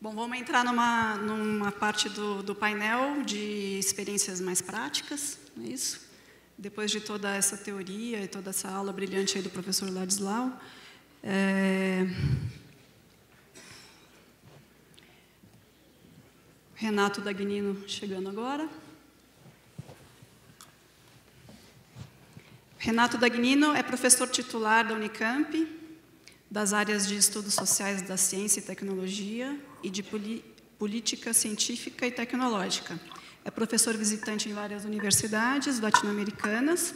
Bom, vamos entrar numa, numa parte do, do painel de experiências mais práticas, não é isso? Depois de toda essa teoria e toda essa aula brilhante aí do professor Ladislau, é... Renato Dagnino chegando agora. Renato Dagnino é professor titular da Unicamp, das áreas de estudos sociais da ciência e tecnologia e de política científica e tecnológica. É professor visitante em várias universidades latino-americanas.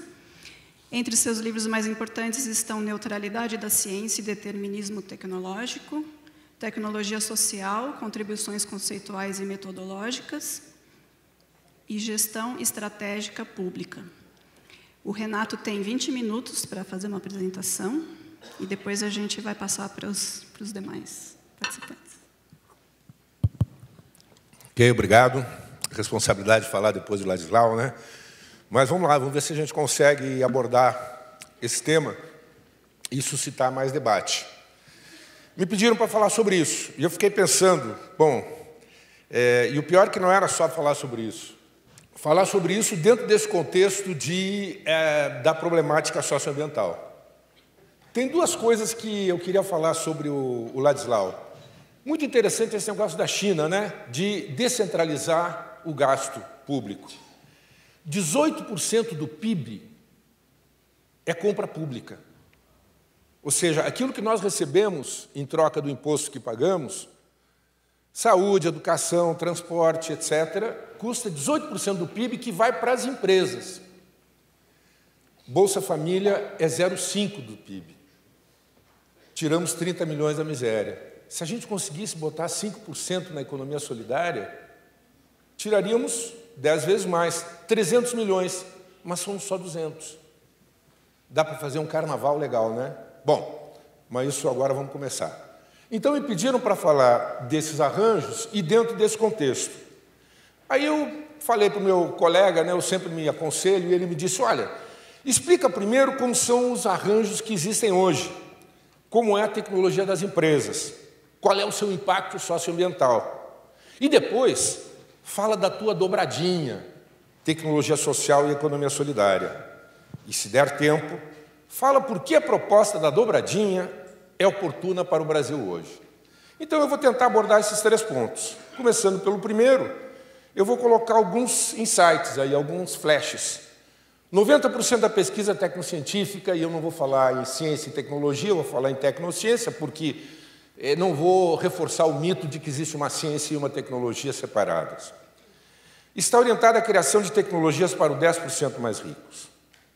Entre seus livros mais importantes estão Neutralidade da Ciência e Determinismo Tecnológico, Tecnologia Social, Contribuições Conceituais e Metodológicas e Gestão Estratégica Pública. O Renato tem 20 minutos para fazer uma apresentação e depois a gente vai passar para os, para os demais participantes. Obrigado. Responsabilidade de falar depois de Ladislau, né? Mas vamos lá, vamos ver se a gente consegue abordar esse tema e suscitar mais debate. Me pediram para falar sobre isso, e eu fiquei pensando, bom, é, e o pior é que não era só falar sobre isso. Falar sobre isso dentro desse contexto de, é, da problemática socioambiental. Tem duas coisas que eu queria falar sobre o, o Ladislau. Muito interessante esse negócio da China, né? de descentralizar o gasto público. 18% do PIB é compra pública. Ou seja, aquilo que nós recebemos em troca do imposto que pagamos, saúde, educação, transporte, etc., custa 18% do PIB que vai para as empresas. Bolsa Família é 0,5% do PIB tiramos 30 milhões da miséria. Se a gente conseguisse botar 5% na economia solidária, tiraríamos 10 vezes mais, 300 milhões, mas somos só 200. Dá para fazer um carnaval legal, né? Bom, mas isso agora vamos começar. Então me pediram para falar desses arranjos e dentro desse contexto. Aí eu falei para o meu colega, né, eu sempre me aconselho, e ele me disse: olha, explica primeiro como são os arranjos que existem hoje como é a tecnologia das empresas, qual é o seu impacto socioambiental. E depois, fala da tua dobradinha, tecnologia social e economia solidária. E se der tempo, fala por que a proposta da dobradinha é oportuna para o Brasil hoje. Então eu vou tentar abordar esses três pontos. Começando pelo primeiro, eu vou colocar alguns insights aí, alguns flashes 90% da pesquisa tecnocientífica, e eu não vou falar em ciência e tecnologia, eu vou falar em tecnociência, porque não vou reforçar o mito de que existe uma ciência e uma tecnologia separadas. Está orientada à criação de tecnologias para os 10% mais ricos.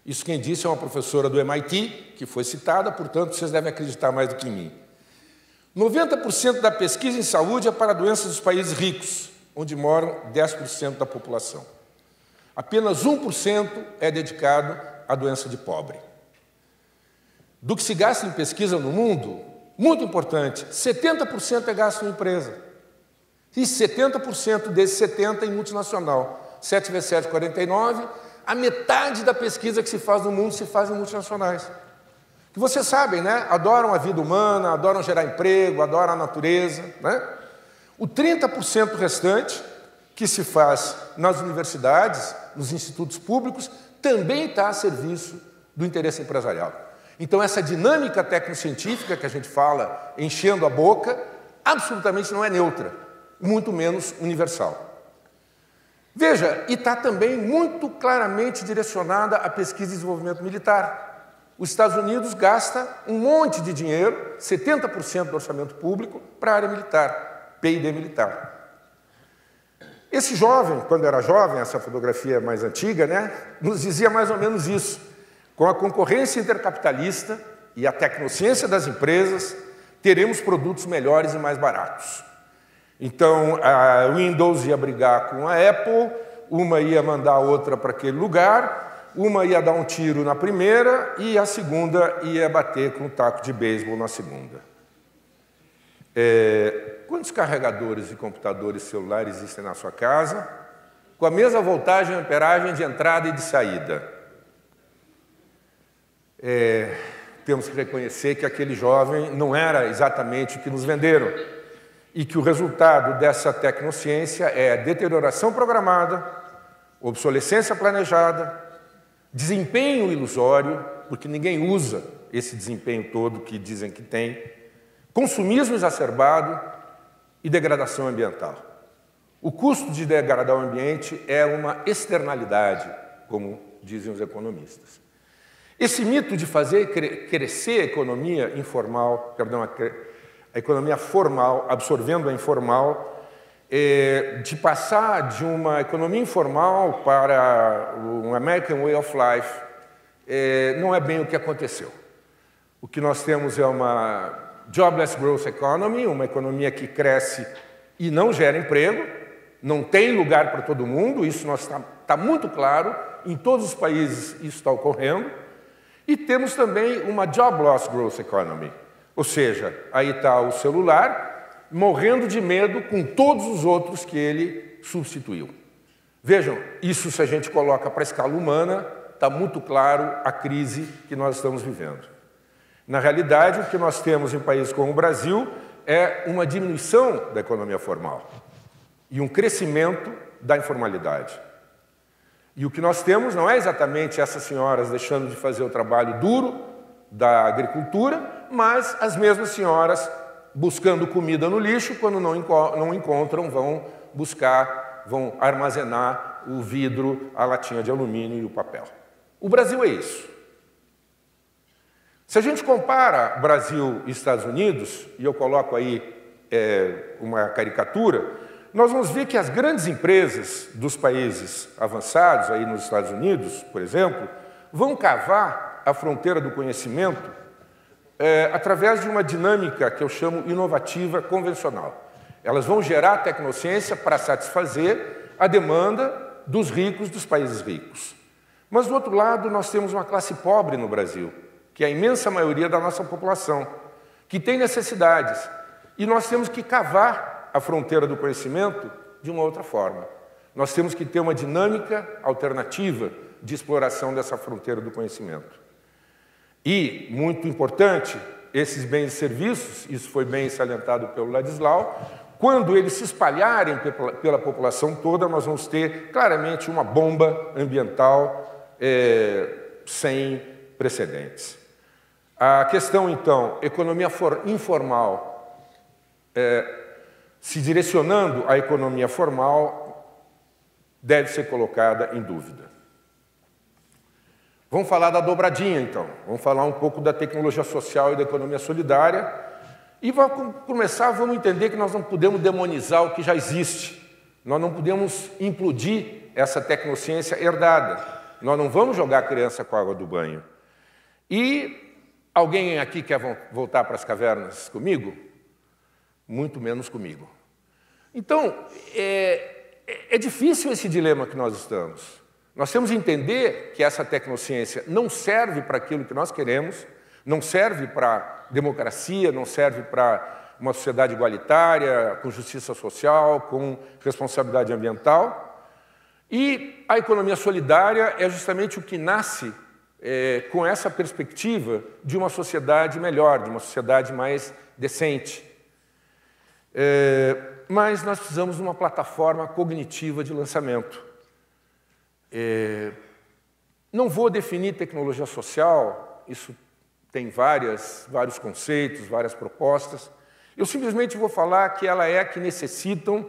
Isso quem disse é uma professora do MIT, que foi citada, portanto, vocês devem acreditar mais do que em mim. 90% da pesquisa em saúde é para doenças dos países ricos, onde moram 10% da população. Apenas 1% é dedicado à doença de pobre. Do que se gasta em pesquisa no mundo, muito importante, 70% é gasto em empresa. E 70% desses 70% em multinacional. 7 vezes 7, 49. A metade da pesquisa que se faz no mundo se faz em multinacionais. Que vocês sabem, né? Adoram a vida humana, adoram gerar emprego, adoram a natureza. Né? O 30% restante que se faz nas universidades, nos institutos públicos, também está a serviço do interesse empresarial. Então, essa dinâmica tecnocientífica que a gente fala, enchendo a boca, absolutamente não é neutra, muito menos universal. Veja, e está também muito claramente direcionada à pesquisa e desenvolvimento militar. Os Estados Unidos gasta um monte de dinheiro, 70% do orçamento público, para a área militar, PID militar. Esse jovem, quando era jovem, essa fotografia mais antiga, né, nos dizia mais ou menos isso. Com a concorrência intercapitalista e a tecnociência das empresas, teremos produtos melhores e mais baratos. Então, a Windows ia brigar com a Apple, uma ia mandar a outra para aquele lugar, uma ia dar um tiro na primeira e a segunda ia bater com um taco de beisebol na segunda. É, quantos carregadores de computadores celulares existem na sua casa? Com a mesma voltagem e amperagem de entrada e de saída. É, temos que reconhecer que aquele jovem não era exatamente o que nos venderam. e que o resultado dessa tecnociência é deterioração programada, obsolescência planejada, desempenho ilusório, porque ninguém usa esse desempenho todo que dizem que tem, consumismo exacerbado e degradação ambiental. O custo de degradar o ambiente é uma externalidade, como dizem os economistas. Esse mito de fazer crescer a economia informal, perdão, a economia formal, absorvendo a informal, é, de passar de uma economia informal para um American Way of Life, é, não é bem o que aconteceu. O que nós temos é uma jobless growth economy, uma economia que cresce e não gera emprego, não tem lugar para todo mundo, isso está tá muito claro, em todos os países isso está ocorrendo. E temos também uma job loss growth economy, ou seja, aí está o celular morrendo de medo com todos os outros que ele substituiu. Vejam, isso se a gente coloca para a escala humana, está muito claro a crise que nós estamos vivendo. Na realidade, o que nós temos em países como o Brasil é uma diminuição da economia formal e um crescimento da informalidade. E o que nós temos não é exatamente essas senhoras deixando de fazer o trabalho duro da agricultura, mas as mesmas senhoras buscando comida no lixo, quando não, não encontram, vão buscar, vão armazenar o vidro, a latinha de alumínio e o papel. O Brasil é isso. Se a gente compara Brasil e Estados Unidos, e eu coloco aí é, uma caricatura, nós vamos ver que as grandes empresas dos países avançados, aí nos Estados Unidos, por exemplo, vão cavar a fronteira do conhecimento é, através de uma dinâmica que eu chamo inovativa convencional. Elas vão gerar tecnociência para satisfazer a demanda dos ricos dos países ricos. Mas, do outro lado, nós temos uma classe pobre no Brasil, que é a imensa maioria da nossa população, que tem necessidades. E nós temos que cavar a fronteira do conhecimento de uma outra forma. Nós temos que ter uma dinâmica alternativa de exploração dessa fronteira do conhecimento. E, muito importante, esses bens e serviços, isso foi bem salientado pelo Ladislau, quando eles se espalharem pela população toda, nós vamos ter claramente uma bomba ambiental é, sem precedentes. A questão, então, economia informal. É, se direcionando à economia formal, deve ser colocada em dúvida. Vamos falar da dobradinha, então. Vamos falar um pouco da tecnologia social e da economia solidária. E vamos começar, vamos entender que nós não podemos demonizar o que já existe. Nós não podemos implodir essa tecnociência herdada. Nós não vamos jogar a criança com a água do banho. E alguém aqui quer voltar para as cavernas comigo? Muito menos comigo. Então, é, é difícil esse dilema que nós estamos. Nós temos que entender que essa tecnociência não serve para aquilo que nós queremos, não serve para democracia, não serve para uma sociedade igualitária, com justiça social, com responsabilidade ambiental. E a economia solidária é justamente o que nasce é, com essa perspectiva de uma sociedade melhor, de uma sociedade mais decente. É, mas nós precisamos de uma plataforma cognitiva de lançamento. É, não vou definir tecnologia social, isso tem várias, vários conceitos, várias propostas. Eu simplesmente vou falar que ela é a que necessitam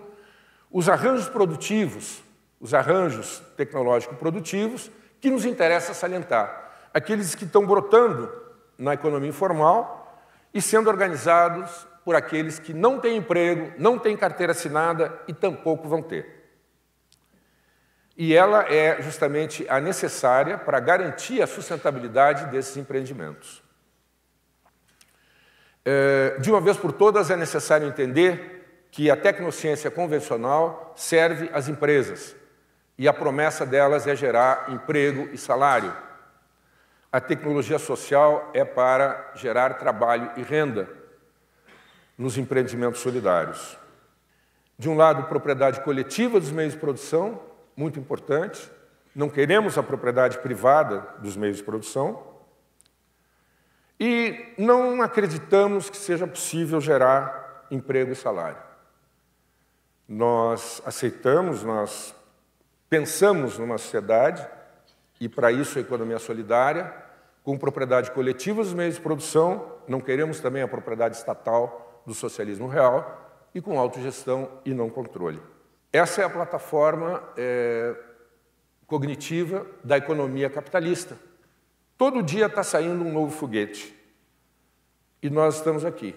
os arranjos produtivos, os arranjos tecnológicos produtivos, que nos interessa salientar. Aqueles que estão brotando na economia informal e sendo organizados por aqueles que não têm emprego, não têm carteira assinada e tampouco vão ter. E ela é justamente a necessária para garantir a sustentabilidade desses empreendimentos. É, de uma vez por todas, é necessário entender que a tecnociência convencional serve às empresas e a promessa delas é gerar emprego e salário. A tecnologia social é para gerar trabalho e renda nos empreendimentos solidários. De um lado, propriedade coletiva dos meios de produção, muito importante. Não queremos a propriedade privada dos meios de produção. E não acreditamos que seja possível gerar emprego e salário. Nós aceitamos, nós pensamos numa sociedade, e para isso a economia solidária, com propriedade coletiva dos meios de produção, não queremos também a propriedade estatal do socialismo real, e com autogestão e não controle. Essa é a plataforma é, cognitiva da economia capitalista. Todo dia está saindo um novo foguete. E nós estamos aqui.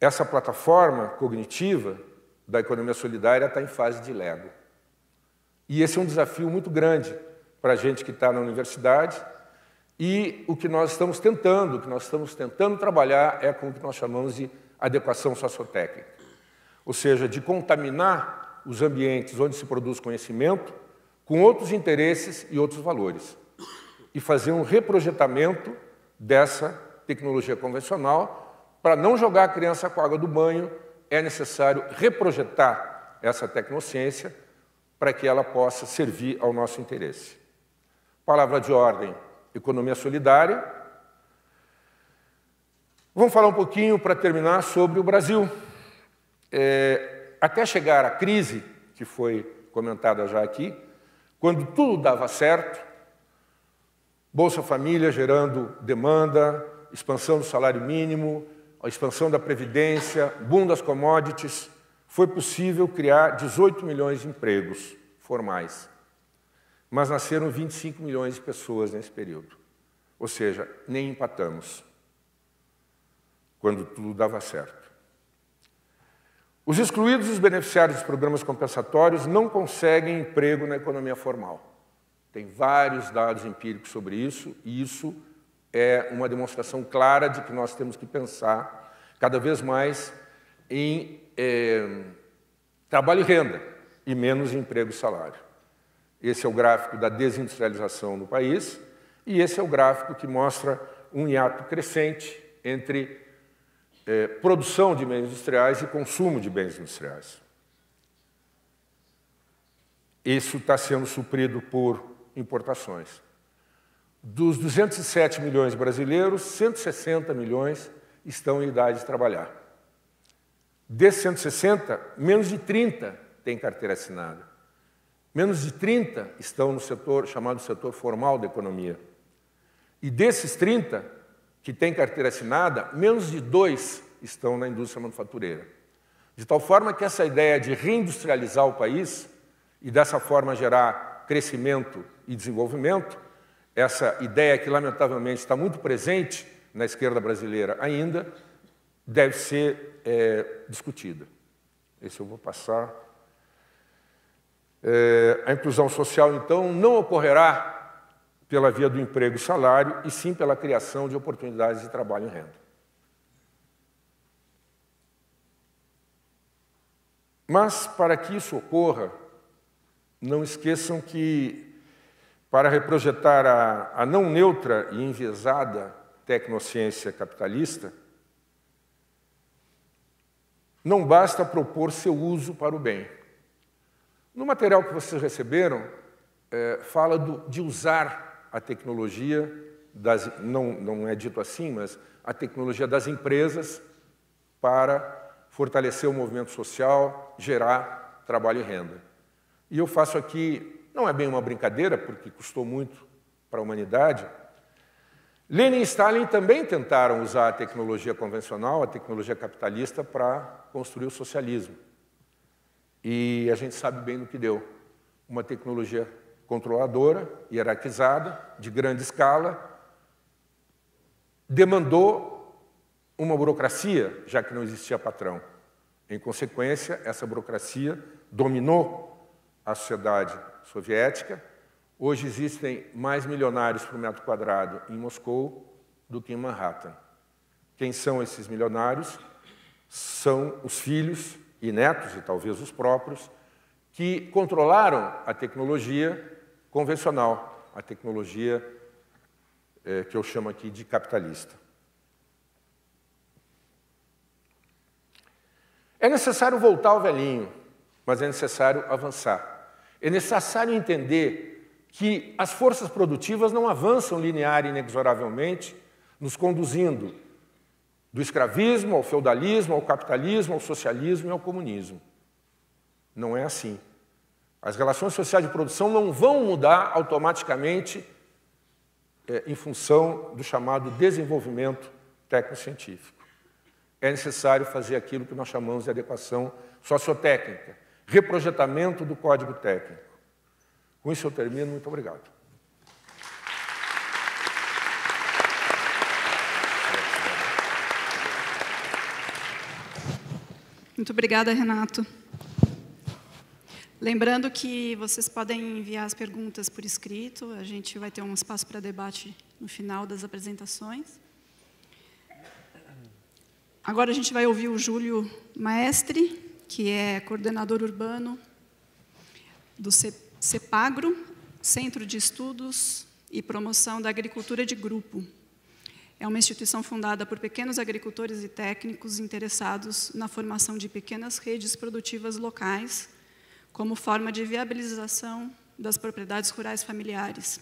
Essa plataforma cognitiva da economia solidária está em fase de Lego. E esse é um desafio muito grande para a gente que está na universidade. E o que nós estamos tentando, o que nós estamos tentando trabalhar é com o que nós chamamos de adequação sociotécnica. Ou seja, de contaminar os ambientes onde se produz conhecimento com outros interesses e outros valores. E fazer um reprojetamento dessa tecnologia convencional para não jogar a criança com a água do banho, é necessário reprojetar essa tecnociência para que ela possa servir ao nosso interesse. Palavra de ordem, economia solidária. Vamos falar um pouquinho, para terminar, sobre o Brasil. É, até chegar à crise, que foi comentada já aqui, quando tudo dava certo, Bolsa Família gerando demanda, expansão do salário mínimo, a expansão da Previdência, boom das commodities, foi possível criar 18 milhões de empregos formais. Mas nasceram 25 milhões de pessoas nesse período. Ou seja, nem empatamos, quando tudo dava certo. Os excluídos os beneficiários dos programas compensatórios não conseguem emprego na economia formal. Tem vários dados empíricos sobre isso, e isso é uma demonstração clara de que nós temos que pensar cada vez mais em é, trabalho e renda, e menos em emprego e salário. Esse é o gráfico da desindustrialização no país, e esse é o gráfico que mostra um hiato crescente entre é, produção de bens industriais e consumo de bens industriais. Isso está sendo suprido por importações. Dos 207 milhões brasileiros, 160 milhões estão em idade de trabalhar. Desses 160, menos de 30 têm carteira assinada. Menos de 30 estão no setor chamado setor formal da economia. E desses 30, que têm carteira assinada, menos de dois estão na indústria manufatureira. De tal forma que essa ideia de reindustrializar o país e dessa forma gerar crescimento e desenvolvimento, essa ideia que lamentavelmente está muito presente na esquerda brasileira ainda, deve ser é, discutida. Esse eu vou passar. É, a inclusão social, então, não ocorrerá pela via do emprego e salário, e sim pela criação de oportunidades de trabalho e renda. Mas, para que isso ocorra, não esqueçam que, para reprojetar a, a não neutra e enviesada tecnociência capitalista, não basta propor seu uso para o bem. No material que vocês receberam, é, fala do, de usar a tecnologia, das, não, não é dito assim, mas a tecnologia das empresas para fortalecer o movimento social, gerar trabalho e renda. E eu faço aqui, não é bem uma brincadeira, porque custou muito para a humanidade. Lenin e Stalin também tentaram usar a tecnologia convencional, a tecnologia capitalista, para construir o socialismo. E a gente sabe bem do que deu. Uma tecnologia controladora, hierarquizada, de grande escala, demandou uma burocracia, já que não existia patrão. Em consequência, essa burocracia dominou a sociedade soviética. Hoje existem mais milionários por metro quadrado em Moscou do que em Manhattan. Quem são esses milionários? São os filhos e netos, e talvez os próprios, que controlaram a tecnologia convencional, a tecnologia é, que eu chamo aqui de capitalista. É necessário voltar ao velhinho, mas é necessário avançar. É necessário entender que as forças produtivas não avançam linear e inexoravelmente, nos conduzindo do escravismo ao feudalismo, ao capitalismo, ao socialismo e ao comunismo. Não é assim. As relações sociais de produção não vão mudar automaticamente é, em função do chamado desenvolvimento tecnocientífico. É necessário fazer aquilo que nós chamamos de adequação sociotécnica, reprojetamento do código técnico. Com isso eu termino. Muito obrigado. Muito obrigada, Renato. Lembrando que vocês podem enviar as perguntas por escrito, a gente vai ter um espaço para debate no final das apresentações. Agora a gente vai ouvir o Júlio Maestre, que é coordenador urbano do CEPAGRO, Centro de Estudos e Promoção da Agricultura de Grupo. É uma instituição fundada por pequenos agricultores e técnicos interessados na formação de pequenas redes produtivas locais, como forma de viabilização das propriedades rurais familiares.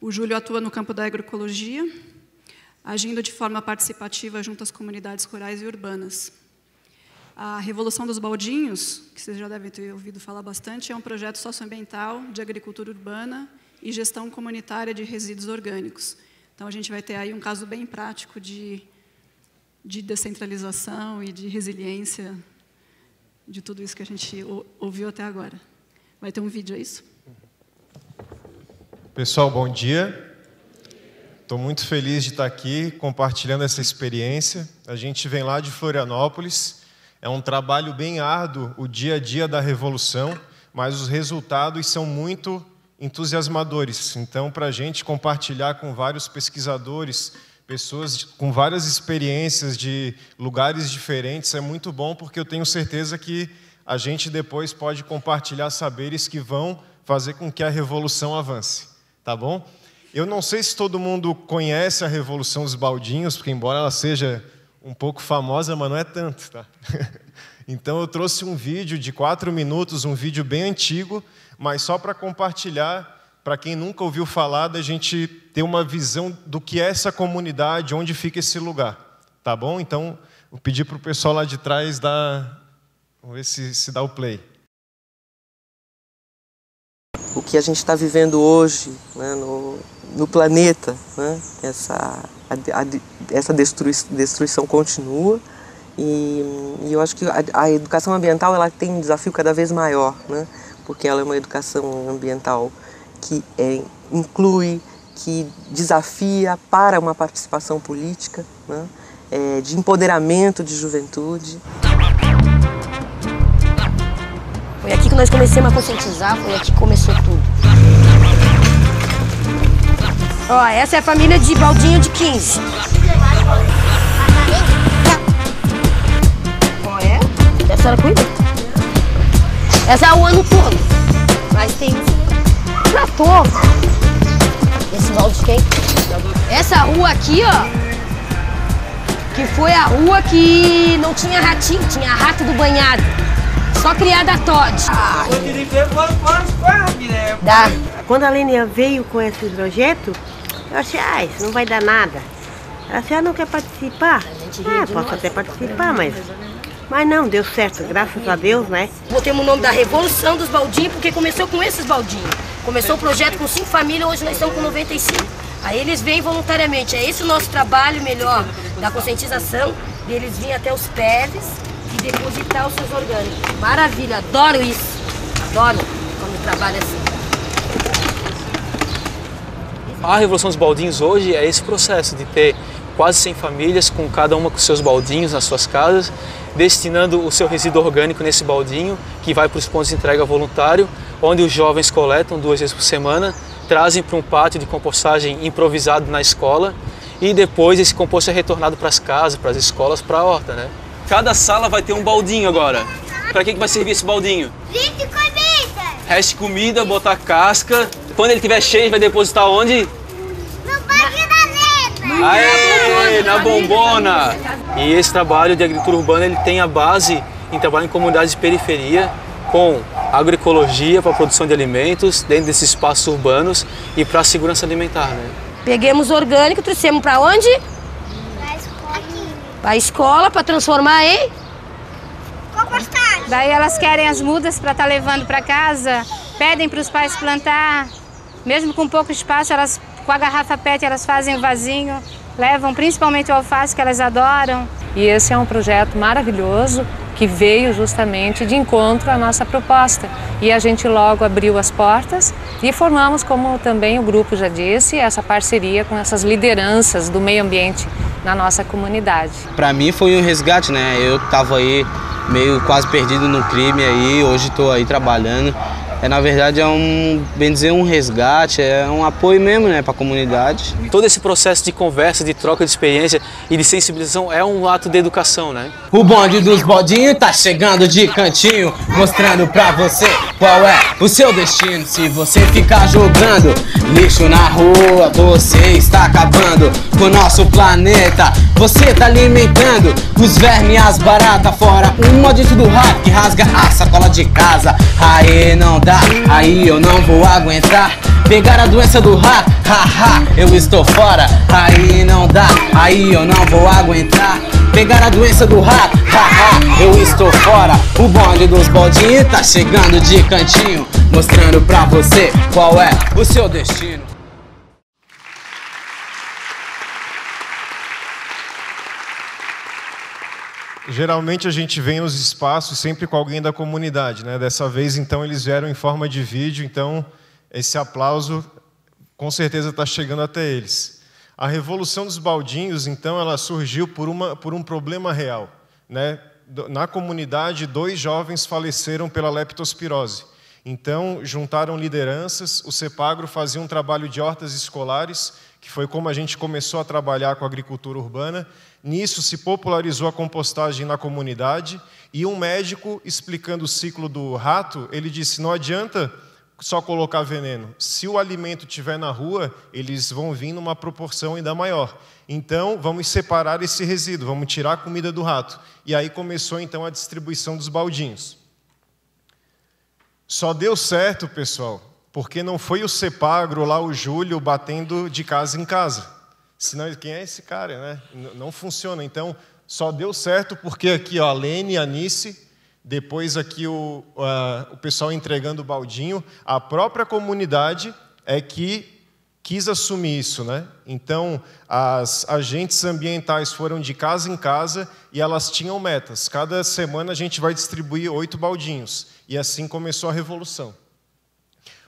O Júlio atua no campo da agroecologia, agindo de forma participativa junto às comunidades rurais e urbanas. A Revolução dos Baldinhos, que vocês já devem ter ouvido falar bastante, é um projeto socioambiental de agricultura urbana e gestão comunitária de resíduos orgânicos, então, a gente vai ter aí um caso bem prático de, de descentralização e de resiliência de tudo isso que a gente ouviu até agora. Vai ter um vídeo, é isso? Pessoal, bom dia. Estou muito feliz de estar aqui compartilhando essa experiência. A gente vem lá de Florianópolis. É um trabalho bem árduo, o dia a dia da revolução, mas os resultados são muito entusiasmadores. Então, para a gente compartilhar com vários pesquisadores, pessoas com várias experiências de lugares diferentes, é muito bom, porque eu tenho certeza que a gente depois pode compartilhar saberes que vão fazer com que a revolução avance. Tá bom? Eu não sei se todo mundo conhece a Revolução dos Baldinhos, porque, embora ela seja um pouco famosa, mas não é tanto, tá? Então, eu trouxe um vídeo de quatro minutos, um vídeo bem antigo, mas só para compartilhar, para quem nunca ouviu falar, da gente ter uma visão do que é essa comunidade, onde fica esse lugar. Tá bom? Então, vou pedir para o pessoal lá de trás dar. Vamos ver se, se dá o play. O que a gente está vivendo hoje né, no, no planeta, né, essa, a, a, essa destruição continua. E, e, eu acho que a, a, educação ambiental ela tem um desafio cada vez maior, né? porque ela é uma educação ambiental que é, inclui, que desafia para uma participação política, né? é, de empoderamento de juventude. Foi aqui que nós começamos a conscientizar, foi aqui que começou tudo. Ó, essa é a família de Baldinho de 15. Essa ela cuida? Essa é o ano todo. Mas tem um trator. Esse balde de quem? Essa rua aqui, ó. Que foi a rua que não tinha ratinho, tinha rato do banhado. Só criada a Todd. Ah, Dá. Quando a Lênia veio com esse projeto, eu achei, ah, isso não vai dar nada. Ela disse, ah, não quer participar? Ah, posso até participar, mas mas não, deu certo, graças a Deus, né? Botemos o nome da Revolução dos Baldinhos, porque começou com esses baldinhos. Começou o projeto com cinco famílias, hoje nós estamos com 95. Aí eles vêm voluntariamente. É esse o nosso trabalho melhor da conscientização, deles virem até os pés e depositar os seus orgânicos. Maravilha, adoro isso. Adoro quando trabalha assim. A Revolução dos Baldinhos hoje é esse processo de ter quase 100 famílias, com cada uma com seus baldinhos nas suas casas, destinando o seu resíduo orgânico nesse baldinho, que vai para os pontos de entrega voluntário, onde os jovens coletam duas vezes por semana, trazem para um pátio de compostagem improvisado na escola e depois esse composto é retornado para as casas, para as escolas, para a horta, né? Cada sala vai ter um baldinho agora. Para que, que vai servir esse baldinho? Reste comida! Reste comida, botar casca. Quando ele estiver cheio, vai depositar onde? Aê, na bombona! E esse trabalho de agricultura urbana ele tem a base em trabalho em comunidades de periferia com agroecologia para a produção de alimentos dentro desses espaços urbanos e para a segurança alimentar, né? Peguemos orgânico, trouxemos para onde? A escola para transformar em compostagem. Daí elas querem as mudas para estar tá levando para casa, pedem para os pais plantar, mesmo com pouco espaço, elas com a garrafa PET elas fazem o vasinho, levam principalmente o alface que elas adoram. E esse é um projeto maravilhoso que veio justamente de encontro à nossa proposta. E a gente logo abriu as portas e formamos, como também o grupo já disse, essa parceria com essas lideranças do meio ambiente na nossa comunidade. Para mim foi um resgate, né? Eu estava aí meio quase perdido no crime aí, hoje estou aí trabalhando é na verdade é um, bem dizer, um resgate, é um apoio mesmo, né, para a comunidade. Todo esse processo de conversa, de troca de experiência e de sensibilização é um ato de educação, né? O bonde dos baldinhos tá chegando de cantinho, mostrando para você qual é o seu destino. Se você ficar jogando lixo na rua, você está acabando com o nosso planeta. Você tá alimentando os vermes e as baratas fora um maldito do rato que rasga a sacola de casa. Aí não dá aí eu não vou aguentar. Pegar a doença do rato, haha, eu estou fora, aí não dá, aí eu não vou aguentar. Pegar a doença do rato, haha, eu estou fora. O bonde dos baldinhos tá chegando de cantinho, mostrando pra você qual é o seu destino. Geralmente a gente vem nos espaços sempre com alguém da comunidade, né? Dessa vez, então, eles vieram em forma de vídeo, então esse aplauso com certeza está chegando até eles. A revolução dos baldinhos, então, ela surgiu por, uma, por um problema real, né? Na comunidade, dois jovens faleceram pela leptospirose. Então, juntaram lideranças, o CEPAGRO fazia um trabalho de hortas escolares, que foi como a gente começou a trabalhar com a agricultura urbana, Nisso se popularizou a compostagem na comunidade e um médico explicando o ciclo do rato, ele disse: não adianta só colocar veneno. Se o alimento estiver na rua, eles vão vir numa proporção ainda maior. Então, vamos separar esse resíduo, vamos tirar a comida do rato. E aí começou então a distribuição dos baldinhos. Só deu certo, pessoal, porque não foi o Sepagro lá, o Júlio, batendo de casa em casa. Senão, quem é esse cara, né? Não funciona. Então, só deu certo porque aqui, ó, a Lene, a Anice, depois aqui o, o pessoal entregando o baldinho, a própria comunidade é que quis assumir isso, né? Então, as agentes ambientais foram de casa em casa e elas tinham metas. Cada semana a gente vai distribuir oito baldinhos. E assim começou a revolução.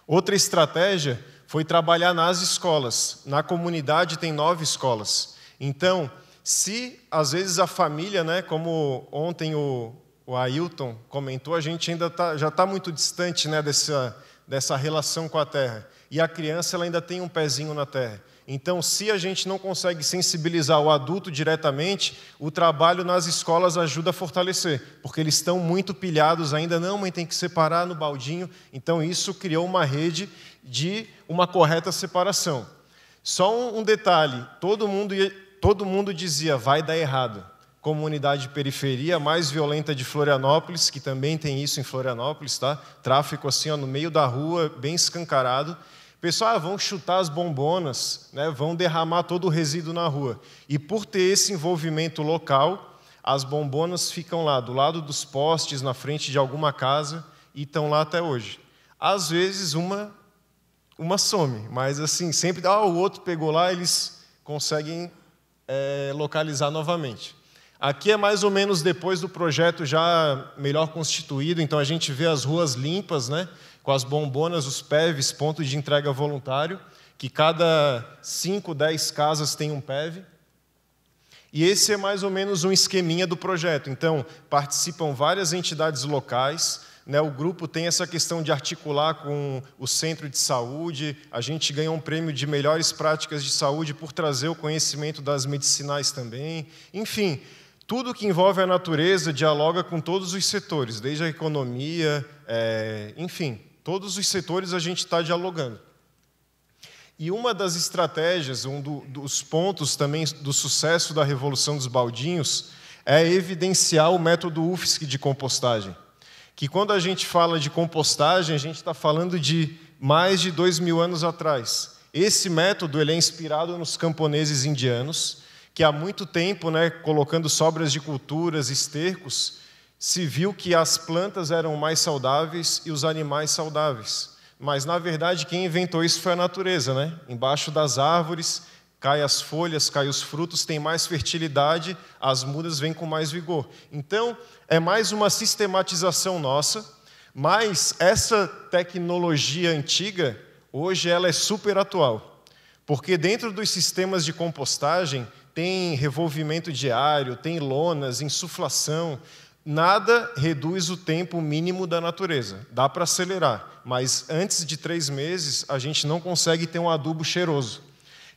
Outra estratégia foi trabalhar nas escolas. Na comunidade tem nove escolas. Então, se às vezes a família, né, como ontem o, o Ailton comentou, a gente ainda tá, já está muito distante né, dessa, dessa relação com a terra. E a criança ela ainda tem um pezinho na terra. Então, se a gente não consegue sensibilizar o adulto diretamente, o trabalho nas escolas ajuda a fortalecer, porque eles estão muito pilhados ainda. Não, mãe, tem que separar no baldinho. Então, isso criou uma rede de uma correta separação. Só um, detalhe: todo mundo, todo mundo dizia vai dar errado. Comunidade de periferia mais violenta de Florianópolis, que também tem isso em Florianópolis, tá? Tráfico assim ó, no meio da rua, bem escancarado. Pessoal, ah, vão chutar as bombonas, né? vão derramar todo o resíduo na rua. E por ter esse envolvimento local, as bombonas ficam lá, do lado dos postes, na frente de alguma casa, e estão lá até hoje. Às vezes, uma uma some, mas assim, sempre ah, o outro pegou lá, eles conseguem é, localizar novamente. Aqui é mais ou menos depois do projeto já melhor constituído, então a gente vê as ruas limpas, né, com as bombonas, os PEVs, pontos de entrega voluntário, que cada 5, 10 casas tem um PEV. E esse é mais ou menos um esqueminha do projeto. Então, participam várias entidades locais, né, o grupo tem essa questão de articular com o centro de saúde. A gente ganhou um prêmio de melhores práticas de saúde por trazer o conhecimento das medicinais também. Enfim, tudo que envolve a natureza dialoga com todos os setores, desde a economia, é, enfim, todos os setores a gente está dialogando. E uma das estratégias, um do, dos pontos também do sucesso da Revolução dos Baldinhos, é evidenciar o método UFSC de compostagem que quando a gente fala de compostagem, a gente está falando de mais de dois mil anos atrás. Esse método ele é inspirado nos camponeses indianos, que há muito tempo, né, colocando sobras de culturas, estercos, se viu que as plantas eram mais saudáveis e os animais saudáveis. Mas, na verdade, quem inventou isso foi a natureza. Né? Embaixo das árvores, cai as folhas, cai os frutos, tem mais fertilidade, as mudas vêm com mais vigor. Então, é mais uma sistematização nossa, mas essa tecnologia antiga, hoje ela é super atual. Porque dentro dos sistemas de compostagem tem revolvimento diário, tem lonas, insuflação. Nada reduz o tempo mínimo da natureza. Dá para acelerar, mas antes de três meses a gente não consegue ter um adubo cheiroso.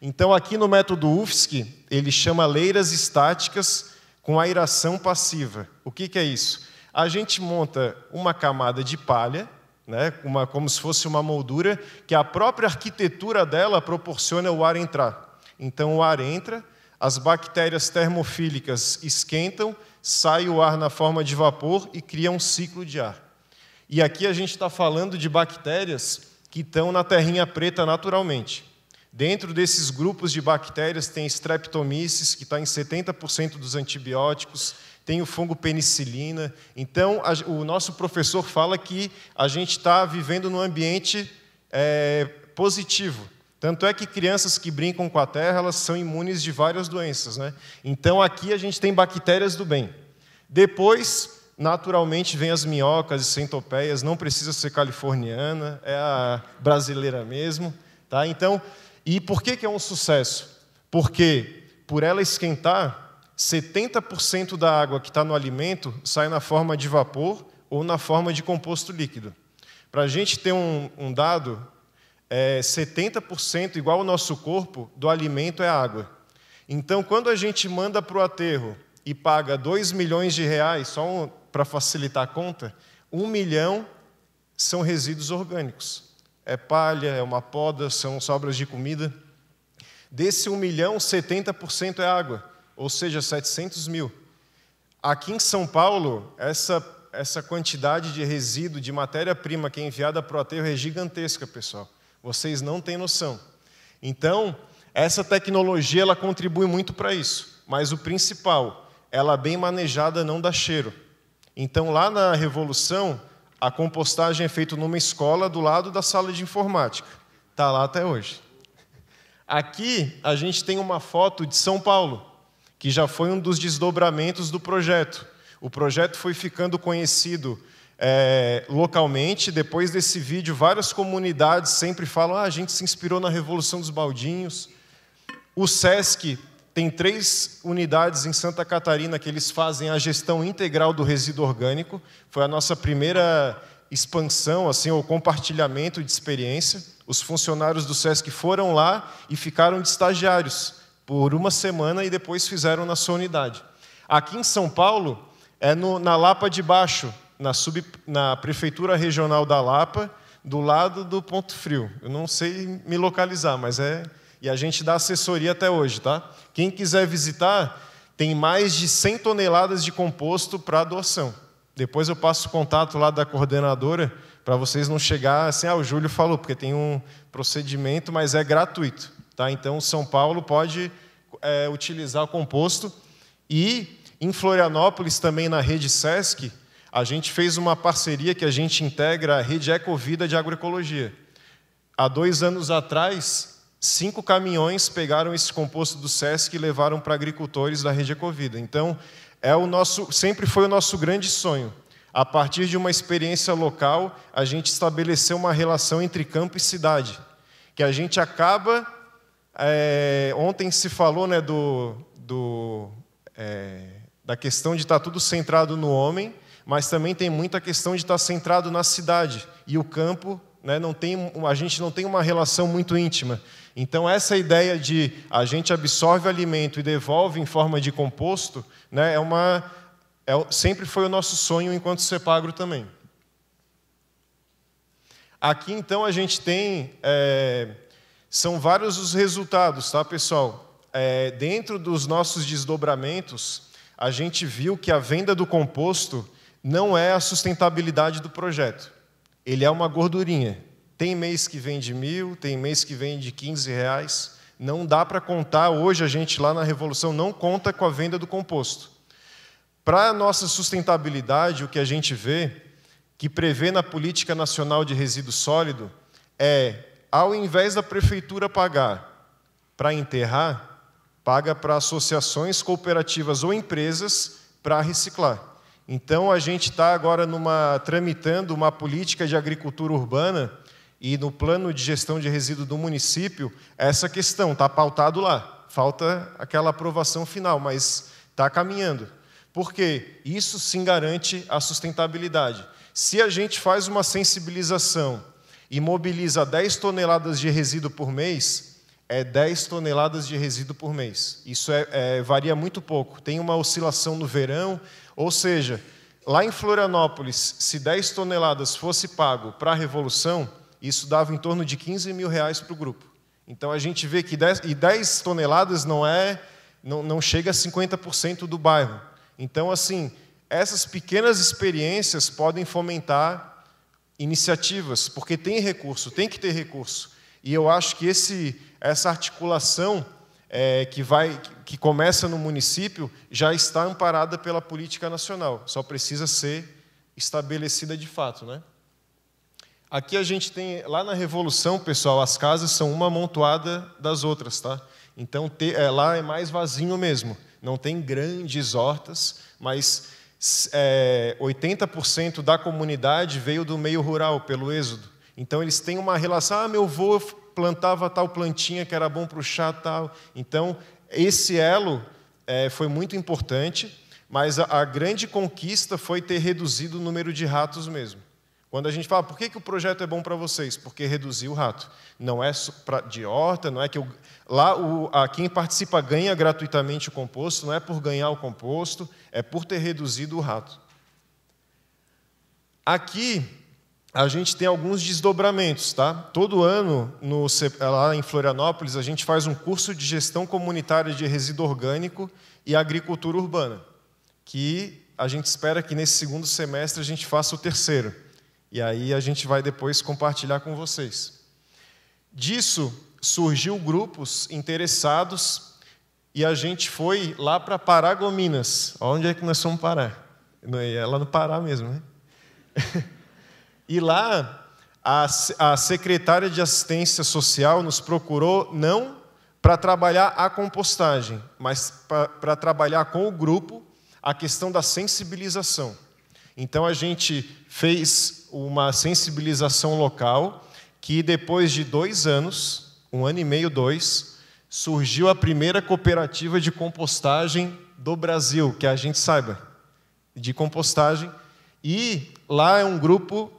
Então, aqui no método UFSC, ele chama leiras estáticas com aeração passiva. O que, que é isso? A gente monta uma camada de palha, né, uma, como se fosse uma moldura, que a própria arquitetura dela proporciona o ar entrar. Então, o ar entra, as bactérias termofílicas esquentam, sai o ar na forma de vapor e cria um ciclo de ar. E aqui a gente está falando de bactérias que estão na terrinha preta naturalmente. Dentro desses grupos de bactérias tem Streptomyces, que está em 70% dos antibióticos, tem o fungo penicilina. Então, a, o nosso professor fala que a gente está vivendo num ambiente é, positivo. Tanto é que crianças que brincam com a terra, elas são imunes de várias doenças. Né? Então, aqui a gente tem bactérias do bem. Depois, naturalmente, vem as minhocas e centopeias, não precisa ser californiana, é a brasileira mesmo. Tá? Então, e por que, que é um sucesso? Porque, por ela esquentar, 70% da água que está no alimento sai na forma de vapor ou na forma de composto líquido. Para a gente ter um, um dado, é, 70%, igual o nosso corpo, do alimento é água. Então, quando a gente manda para o aterro e paga 2 milhões de reais, só um, para facilitar a conta, 1 milhão são resíduos orgânicos. É palha, é uma poda, são sobras de comida. Desse 1 milhão, 70% é água, ou seja, 700 mil. Aqui em São Paulo, essa, essa quantidade de resíduo, de matéria-prima que é enviada para o aterro é gigantesca, pessoal. Vocês não têm noção. Então, essa tecnologia ela contribui muito para isso, mas o principal, ela bem manejada não dá cheiro. Então, lá na Revolução, a compostagem é feita numa escola do lado da sala de informática. Está lá até hoje. Aqui a gente tem uma foto de São Paulo, que já foi um dos desdobramentos do projeto. O projeto foi ficando conhecido é, localmente. Depois desse vídeo, várias comunidades sempre falam: ah, a gente se inspirou na Revolução dos Baldinhos. O SESC tem três unidades em Santa Catarina que eles fazem a gestão integral do resíduo orgânico. Foi a nossa primeira expansão, assim, o compartilhamento de experiência. Os funcionários do SESC foram lá e ficaram de estagiários por uma semana e depois fizeram na sua unidade. Aqui em São Paulo, é no, na Lapa de Baixo, na, sub, na Prefeitura Regional da Lapa, do lado do Ponto Frio. Eu não sei me localizar, mas é. E a gente dá assessoria até hoje, tá? Quem quiser visitar, tem mais de 100 toneladas de composto para doação. Depois eu passo o contato lá da coordenadora para vocês não chegar assim, ah, o Júlio falou, porque tem um procedimento, mas é gratuito. Tá? Então, São Paulo pode é, utilizar o composto. E em Florianópolis, também na rede SESC, a gente fez uma parceria que a gente integra a rede Ecovida de Agroecologia. Há dois anos atrás, cinco caminhões pegaram esse composto do SESC e levaram para agricultores da rede Ecovida. Então, é o nosso, sempre foi o nosso grande sonho. A partir de uma experiência local, a gente estabeleceu uma relação entre campo e cidade, que a gente acaba. É, ontem se falou né, do, do é, da questão de estar tudo centrado no homem, mas também tem muita questão de estar centrado na cidade e o campo né, não tem, a gente não tem uma relação muito íntima. Então, essa ideia de a gente absorve o alimento e devolve em forma de composto né, é uma, é, sempre foi o nosso sonho enquanto Cepagro também. Aqui, então, a gente tem. É, são vários os resultados, tá, pessoal? É, dentro dos nossos desdobramentos, a gente viu que a venda do composto não é a sustentabilidade do projeto. Ele é uma gordurinha. Tem mês que vende mil, tem mês que vende 15 reais, não dá para contar, hoje a gente lá na Revolução não conta com a venda do composto. Para a nossa sustentabilidade, o que a gente vê, que prevê na Política Nacional de Resíduo Sólido, é, ao invés da prefeitura pagar para enterrar, paga para associações, cooperativas ou empresas para reciclar. Então a gente está agora numa, tramitando uma política de agricultura urbana e no plano de gestão de resíduo do município, essa questão está pautado lá. Falta aquela aprovação final, mas está caminhando. Porque isso sim garante a sustentabilidade. Se a gente faz uma sensibilização e mobiliza 10 toneladas de resíduo por mês, é 10 toneladas de resíduo por mês. Isso é, é, varia muito pouco. Tem uma oscilação no verão, ou seja, lá em Florianópolis, se 10 toneladas fosse pago para a Revolução, isso dava em torno de 15 mil reais para o grupo. Então a gente vê que 10, e 10 toneladas não é, não, não chega a 50% do bairro. Então, assim, essas pequenas experiências podem fomentar iniciativas, porque tem recurso, tem que ter recurso. E eu acho que esse, essa articulação é, que, vai, que começa no município já está amparada pela política nacional, só precisa ser estabelecida de fato. Né? Aqui a gente tem, lá na Revolução, pessoal, as casas são uma amontoada das outras, tá? Então é, lá é mais vazio mesmo. Não tem grandes hortas, mas é, 80% da comunidade veio do meio rural, pelo êxodo. Então eles têm uma relação, ah, meu avô plantava tal plantinha que era bom para o chá tal. Então esse elo é, foi muito importante, mas a, a grande conquista foi ter reduzido o número de ratos mesmo. Quando a gente fala, por que, que o projeto é bom para vocês? Porque reduziu o rato. Não é de horta, não é que eu, lá o, a, quem participa ganha gratuitamente o composto, não é por ganhar o composto, é por ter reduzido o rato. Aqui a gente tem alguns desdobramentos, tá? Todo ano no, lá em Florianópolis a gente faz um curso de gestão comunitária de resíduo orgânico e agricultura urbana, que a gente espera que nesse segundo semestre a gente faça o terceiro. E aí a gente vai depois compartilhar com vocês. Disso surgiu grupos interessados e a gente foi lá para Paragominas. Onde é que nós fomos parar? É lá no Pará mesmo, né? e lá a, a secretária de assistência social nos procurou não para trabalhar a compostagem, mas para trabalhar com o grupo a questão da sensibilização. Então a gente fez uma sensibilização local que depois de dois anos, um ano e meio, dois, surgiu a primeira cooperativa de compostagem do Brasil, que a gente saiba, de compostagem. E lá é um grupo,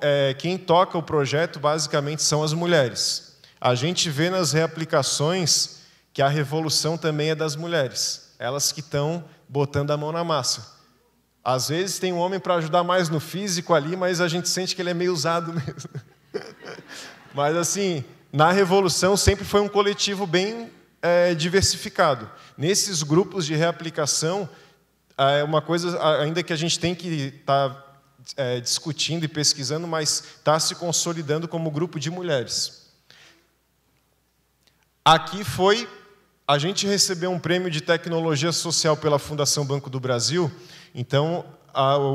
é, quem toca o projeto basicamente são as mulheres. A gente vê nas reaplicações que a revolução também é das mulheres, elas que estão botando a mão na massa. Às vezes tem um homem para ajudar mais no físico ali, mas a gente sente que ele é meio usado mesmo. mas assim, na Revolução sempre foi um coletivo bem é, diversificado. Nesses grupos de reaplicação, é uma coisa ainda que a gente tem que estar tá, é, discutindo e pesquisando, mas está se consolidando como grupo de mulheres. Aqui foi a gente recebeu um prêmio de tecnologia social pela Fundação Banco do Brasil então,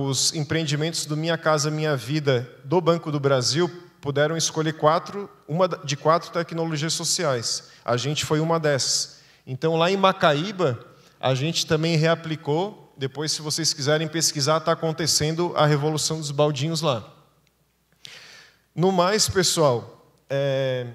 os empreendimentos do Minha Casa Minha Vida do Banco do Brasil puderam escolher quatro, uma de quatro tecnologias sociais. A gente foi uma dessas. Então, lá em Macaíba, a gente também reaplicou. Depois, se vocês quiserem pesquisar, está acontecendo a revolução dos baldinhos lá. No mais, pessoal, é,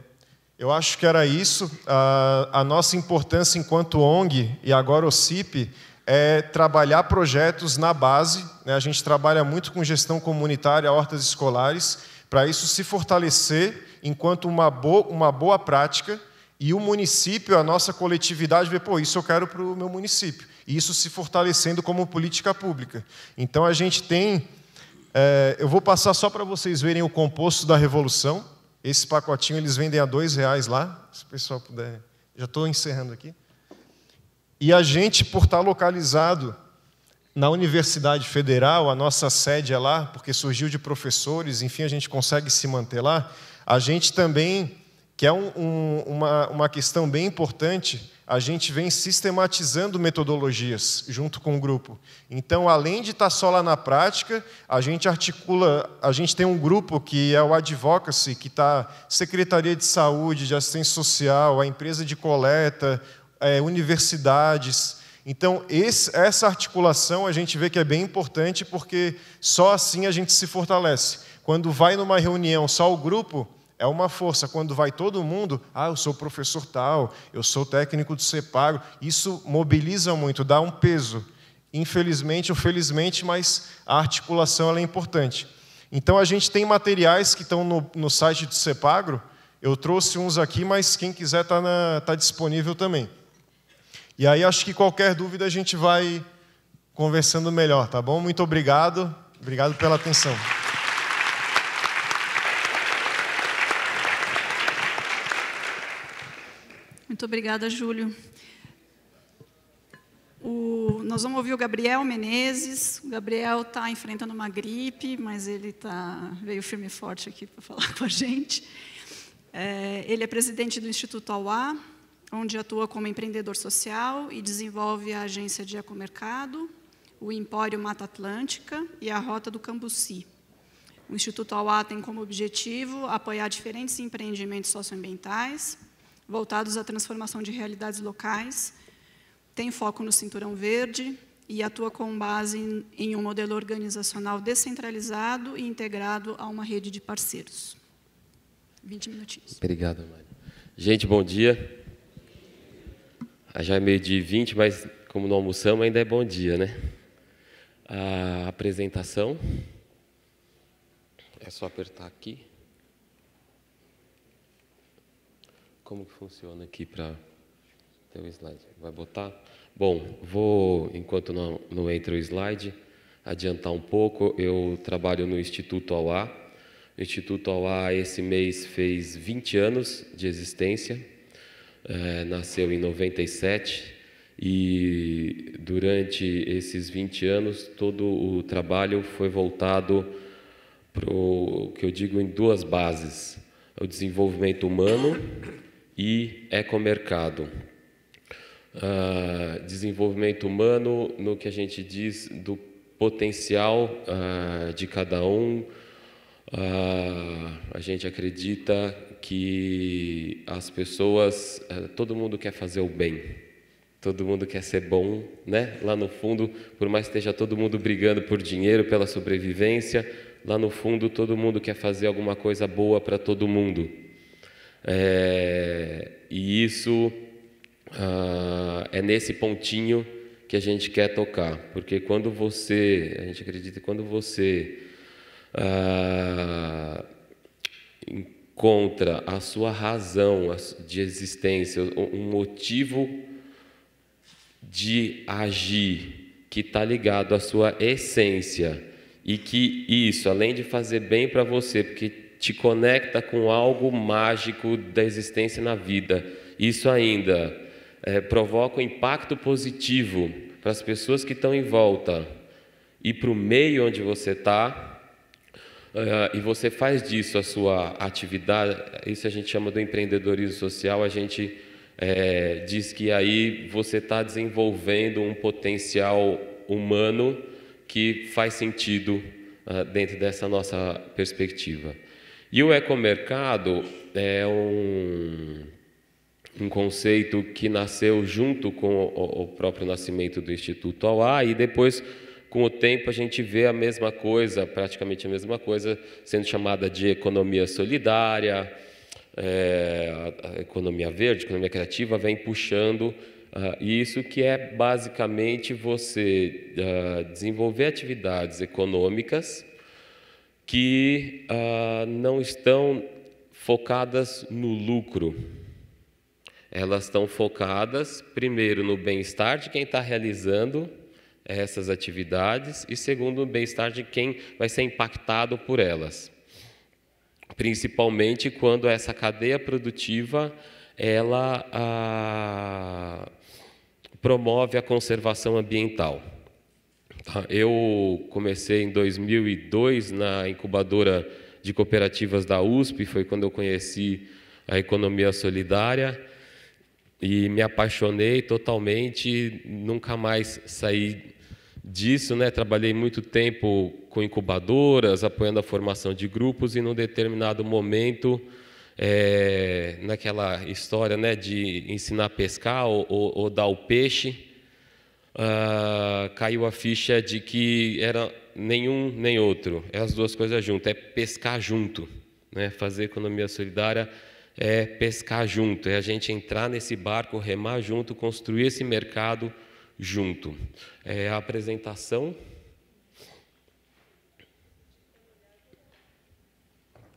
eu acho que era isso. A, a nossa importância enquanto ONG e agora o CIP é trabalhar projetos na base. Né? A gente trabalha muito com gestão comunitária, hortas escolares, para isso se fortalecer enquanto uma boa, uma boa prática e o município, a nossa coletividade, vê, pô, isso eu quero para o meu município. E isso se fortalecendo como política pública. Então a gente tem. É, eu vou passar só para vocês verem o composto da Revolução. Esse pacotinho eles vendem a dois reais lá, se o pessoal puder. Já estou encerrando aqui. E a gente, por estar localizado na Universidade Federal, a nossa sede é lá, porque surgiu de professores, enfim, a gente consegue se manter lá. A gente também que é um, um, uma, uma questão bem importante, a gente vem sistematizando metodologias junto com o grupo. Então, além de estar só lá na prática, a gente articula, a gente tem um grupo que é o Advocacy, que está Secretaria de Saúde, de Assistência Social, a empresa de coleta, é, universidades. Então, esse, essa articulação a gente vê que é bem importante, porque só assim a gente se fortalece. Quando vai numa reunião só o grupo, é uma força. Quando vai todo mundo, ah, eu sou professor tal, eu sou técnico do CEPAGO, isso mobiliza muito, dá um peso. Infelizmente ou felizmente, mas a articulação é importante. Então a gente tem materiais que estão no, no site do CEPAGRO, eu trouxe uns aqui, mas quem quiser está tá disponível também. E aí acho que qualquer dúvida a gente vai conversando melhor, tá bom? Muito obrigado, obrigado pela atenção. Muito obrigada, Júlio. O, nós vamos ouvir o Gabriel Menezes. O Gabriel está enfrentando uma gripe, mas ele tá, veio firme e forte aqui para falar com a gente. É, ele é presidente do Instituto Auá, onde atua como empreendedor social e desenvolve a agência de Ecomercado, o Empório Mata Atlântica e a Rota do Cambuci. O Instituto Auá tem como objetivo apoiar diferentes empreendimentos socioambientais, voltados à transformação de realidades locais, tem foco no cinturão verde e atua com base em um modelo organizacional descentralizado e integrado a uma rede de parceiros. 20 minutinhos. Obrigado, Mário. Gente, bom dia. Ah, já é meio dia 20, mas como não almoçamos, ainda é bom dia, né? A apresentação. É só apertar aqui. Como que funciona aqui para ter o slide? Vai botar? Bom, vou, enquanto não, não entra o slide, adiantar um pouco. Eu trabalho no Instituto Auá. O Instituto Auá, esse mês, fez 20 anos de existência. É, nasceu em 97 e durante esses 20 anos todo o trabalho foi voltado para o que eu digo em duas bases: o desenvolvimento humano e ecomercado. Uh, desenvolvimento humano no que a gente diz do potencial uh, de cada um. Uh, a gente acredita que as pessoas, todo mundo quer fazer o bem, todo mundo quer ser bom, né? Lá no fundo, por mais que esteja todo mundo brigando por dinheiro, pela sobrevivência, lá no fundo todo mundo quer fazer alguma coisa boa para todo mundo. É, e isso ah, é nesse pontinho que a gente quer tocar, porque quando você, a gente acredita que quando você ah, encontra a sua razão de existência, um motivo de agir que está ligado à sua essência e que isso, além de fazer bem para você, porque te conecta com algo mágico da existência na vida. Isso ainda é, provoca um impacto positivo para as pessoas que estão em volta e para o meio onde você está. Uh, e você faz disso a sua atividade, isso a gente chama do empreendedorismo social, a gente é, diz que aí você está desenvolvendo um potencial humano que faz sentido uh, dentro dessa nossa perspectiva. E o ecomercado é um, um conceito que nasceu junto com o, o próprio nascimento do Instituto Auá e depois com o tempo a gente vê a mesma coisa, praticamente a mesma coisa, sendo chamada de economia solidária, é, a economia verde, a economia criativa, vem puxando uh, isso, que é basicamente você uh, desenvolver atividades econômicas que ah, não estão focadas no lucro. Elas estão focadas, primeiro, no bem-estar de quem está realizando essas atividades e, segundo, no bem-estar de quem vai ser impactado por elas. Principalmente quando essa cadeia produtiva ela ah, promove a conservação ambiental. Tá? Eu comecei em 2002 na incubadora de cooperativas da USP, foi quando eu conheci a economia solidária e me apaixonei totalmente, nunca mais saí disso, né? Trabalhei muito tempo com incubadoras, apoiando a formação de grupos e num determinado momento, é, naquela história, né, de ensinar a pescar ou, ou, ou dar o peixe, uh, caiu a ficha de que era nenhum nem outro, é as duas coisas juntas, é pescar junto, né? Fazer economia solidária é pescar junto, é a gente entrar nesse barco, remar junto, construir esse mercado junto. É a apresentação.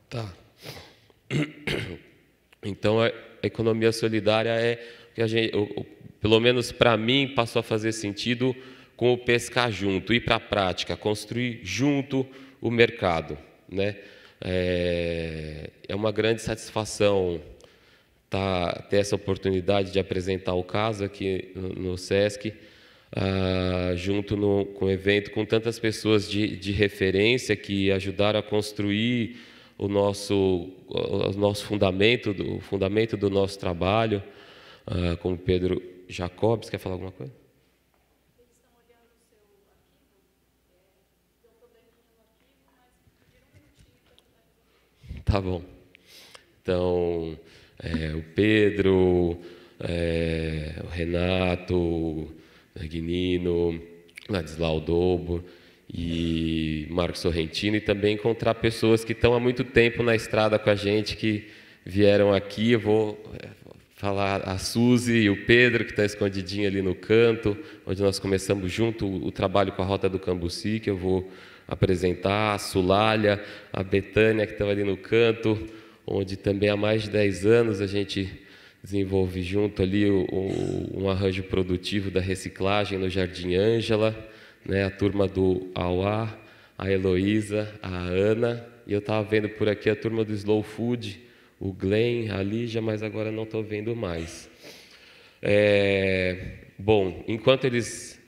Tá. Então, a economia solidária é que a gente, pelo menos para mim, passou a fazer sentido com o pescar junto, ir para a prática, construir junto o mercado, né? É, é uma grande satisfação tá, ter essa oportunidade de apresentar o caso aqui no, SESC, ah, junto com o evento, com tantas pessoas de, de referência que ajudaram a construir o nosso, o nosso fundamento, o fundamento do nosso trabalho, ah, como Pedro Jacobs. Quer falar alguma coisa? Tá bom. Então, é, o Pedro, é, o Renato, o Guinino, Ladislau Dobo e Marcos Sorrentino, e também encontrar pessoas que estão há muito tempo na estrada com a gente, que vieram aqui. Eu vou falar a Suzy e o Pedro, que está escondidinho ali no canto, onde nós começamos junto o trabalho com a Rota do Cambuci, que eu vou apresentar, a Sulália, a Betânia, que estão ali no canto, onde também há mais de 10 anos a gente desenvolve junto ali o, o, um arranjo produtivo da reciclagem no Jardim Ângela, né, a turma do Auá, a Heloísa, a Ana, e eu estava vendo por aqui a turma do Slow Food, o Glenn, a Lígia, mas agora não estou vendo mais. É, bom, enquanto eles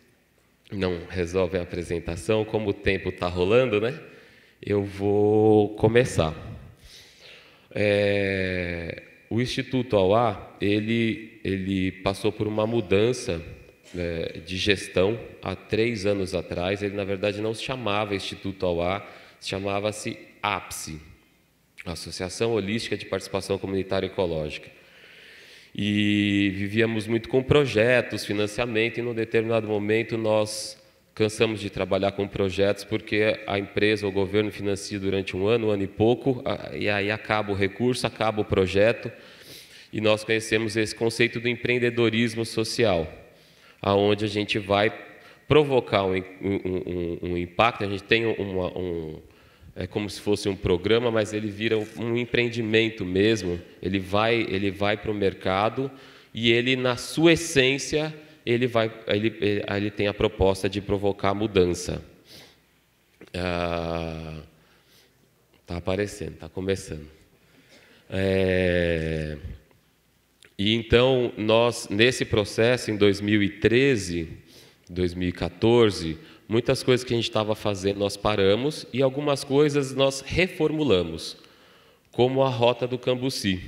não resolvem a apresentação, como o tempo está rolando, né? Eu vou começar. É, o Instituto Auá, ele, ele passou por uma mudança é, de gestão há três anos atrás. Ele, na verdade, não se chamava Instituto Auá, chamava-se APSE, Associação Holística de Participação Comunitária Ecológica. E vivíamos muito com projetos, financiamento, e num determinado momento nós cansamos de trabalhar com projetos porque a empresa, o governo financia durante um ano, um ano e pouco, e aí acaba o recurso, acaba o projeto, e nós conhecemos esse conceito do empreendedorismo social, aonde a gente vai provocar um, um, um, um impacto, a gente tem uma, um, é como se fosse um programa, mas ele vira um empreendimento mesmo. Ele vai, ele vai para o mercado e ele, na sua essência, ele vai, ele, ele tem a proposta de provocar mudança. Ah, aparecendo, está começando. É, e então nós nesse processo em 2013, 2014 Muitas coisas que a gente estava fazendo nós paramos e algumas coisas nós reformulamos, como a Rota do Cambuci.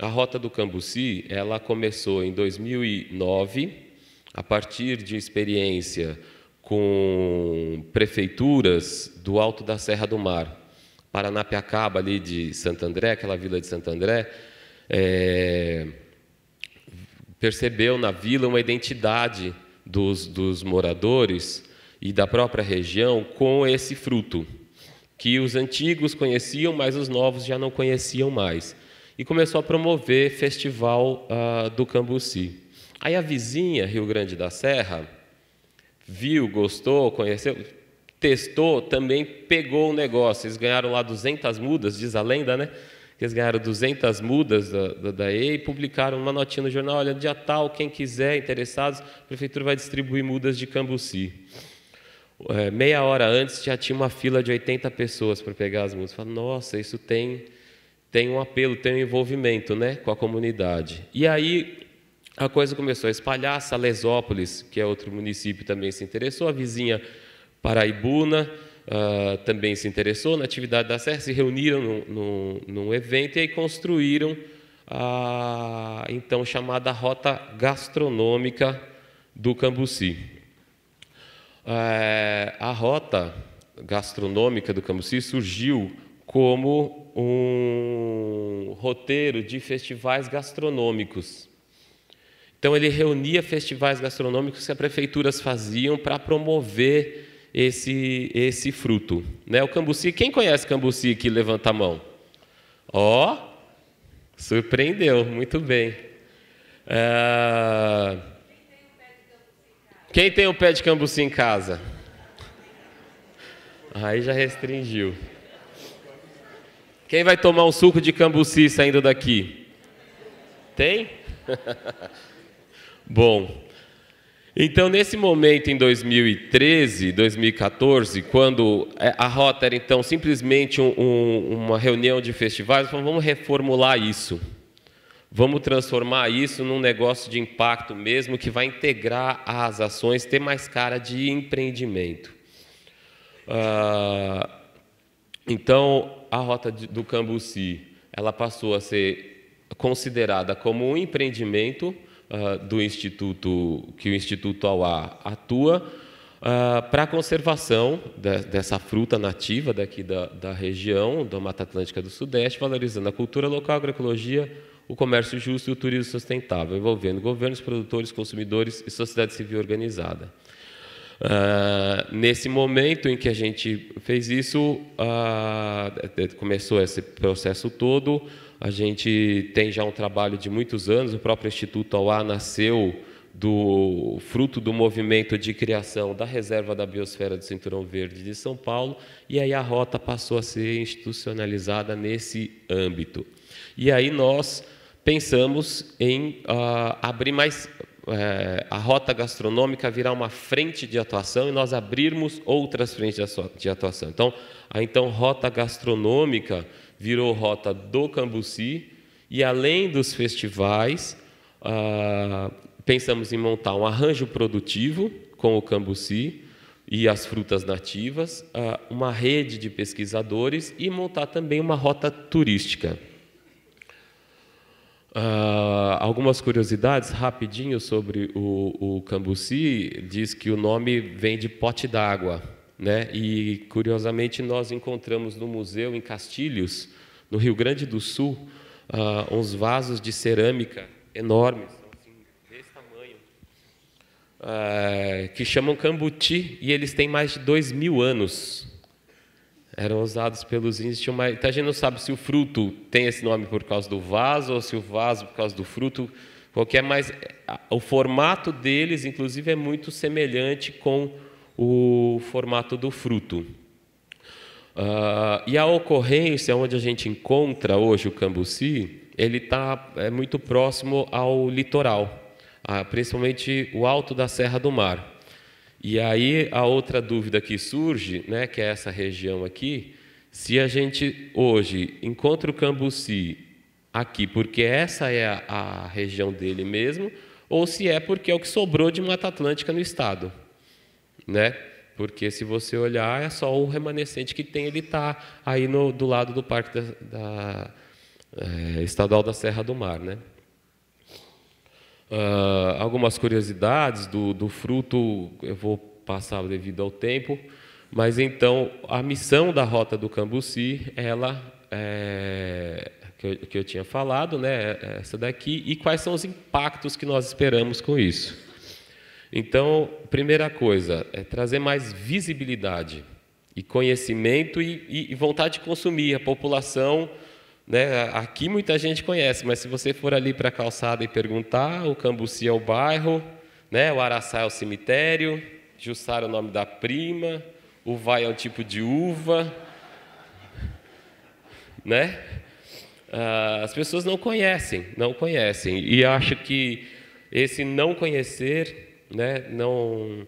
A Rota do Cambuci, ela começou em 2009, a partir de experiência com prefeituras do Alto da Serra do Mar. Paranapiacaba, ali de Santo André, aquela vila de Santo André, é, percebeu na vila uma identidade dos, dos moradores e da própria região com esse fruto, que os antigos conheciam, mas os novos já não conheciam mais. E começou a promover festival uh, do Cambuci. Aí a vizinha, Rio Grande da Serra, viu, gostou, conheceu, testou, também pegou o negócio. Eles ganharam lá 200 mudas, diz a lenda, né? Eles ganharam 200 mudas da, da, da E e publicaram uma notinha no jornal, olha, dia tal, quem quiser, interessados, a prefeitura vai distribuir mudas de Cambuci é, meia hora antes já tinha uma fila de 80 pessoas para pegar as músicas. Falei, nossa, isso tem, tem um apelo, tem um envolvimento né, com a comunidade. E aí a coisa começou a espalhar. Salesópolis, que é outro município, também se interessou. A vizinha Paraibuna uh, também se interessou na atividade da Serra, se reuniram num, num, num evento e aí construíram a então chamada Rota Gastronômica do Cambuci. É, a Rota Gastronômica do Cambuci surgiu como um roteiro de festivais gastronômicos. Então, ele reunia festivais gastronômicos que as prefeituras faziam para promover esse, esse fruto. Né? O cambuci, quem conhece cambuci aqui? Levanta a mão. Ó, oh, surpreendeu, muito bem. É... Quem tem um pé de cambuci em casa? Aí já restringiu. Quem vai tomar um suco de cambuci saindo daqui? Tem? Bom, então nesse momento em 2013, 2014, quando é, a rota era então simplesmente um, um, uma reunião de festivais, vamos reformular isso. Vamos transformar isso num negócio de impacto mesmo, que vai integrar as ações, ter mais cara de empreendimento. Ah, então, a rota do Cambuci, ela passou a ser considerada como um empreendimento uh, do Instituto, que o Instituto Auá atua, uh, para a conservação de, dessa fruta nativa daqui da, da região, da Mata Atlântica do Sudeste, valorizando a cultura local, a agroecologia, o comércio justo e o turismo sustentável, envolvendo governos, produtores, consumidores e sociedade civil organizada. Uh, nesse momento em que a gente fez isso, uh, começou esse processo todo, a gente tem já um trabalho de muitos anos, o próprio Instituto Auá nasceu do fruto do movimento de criação da Reserva da Biosfera do Cinturão Verde de São Paulo, e aí a rota passou a ser institucionalizada nesse âmbito. E aí nós pensamos em uh, abrir mais é, a rota gastronômica virar uma frente de atuação e nós abrirmos outras frentes de atuação. Então, a então rota gastronômica virou rota do Cambuci e além dos festivais, ah, pensamos em montar um arranjo produtivo com o Cambuci e as frutas nativas, ah, uma rede de pesquisadores e montar também uma rota turística. Uh, algumas curiosidades rapidinho sobre o, o cambuci diz que o nome vem de pote d'água, né? E curiosamente nós encontramos no museu em Castilhos, no Rio Grande do Sul, uh, uns vasos de cerâmica enormes, assim, desse tamanho, uh, que chamam cambuti e eles têm mais de dois mil anos eram usados pelos índios. Uma... Então a gente não sabe se o fruto tem esse nome por causa do vaso ou se o vaso por causa do fruto. Qualquer mais, o formato deles, inclusive, é muito semelhante com o formato do fruto. Uh, e a ocorrência onde a gente encontra hoje o cambuci, ele está é muito próximo ao litoral, uh, principalmente o alto da Serra do Mar. E aí a outra dúvida que surge, né, que é essa região aqui, se a gente hoje encontra o Cambuci aqui porque essa é a, a região dele mesmo, ou se é porque é o que sobrou de Mata Atlântica no estado, né? Porque se você olhar é só o remanescente que tem, ele está aí no, do lado do Parque da, da é, Estadual da Serra do Mar, né? Uh, algumas curiosidades do, do fruto, eu vou passar devido ao tempo, mas então a missão da Rota do Cambuci, ela é, que, eu, que eu tinha falado, né, essa daqui, e quais são os impactos que nós esperamos com isso. Então, primeira coisa, é trazer mais visibilidade e conhecimento e, e, e vontade de consumir. A população né? Aqui muita gente conhece, mas se você for ali para a calçada e perguntar, o Cambuci é o bairro, né? o Araçá é o cemitério, Jussara é o nome da prima, o Vai é um tipo de uva. Né? Ah, as pessoas não conhecem, não conhecem. E acho que esse não conhecer, né, não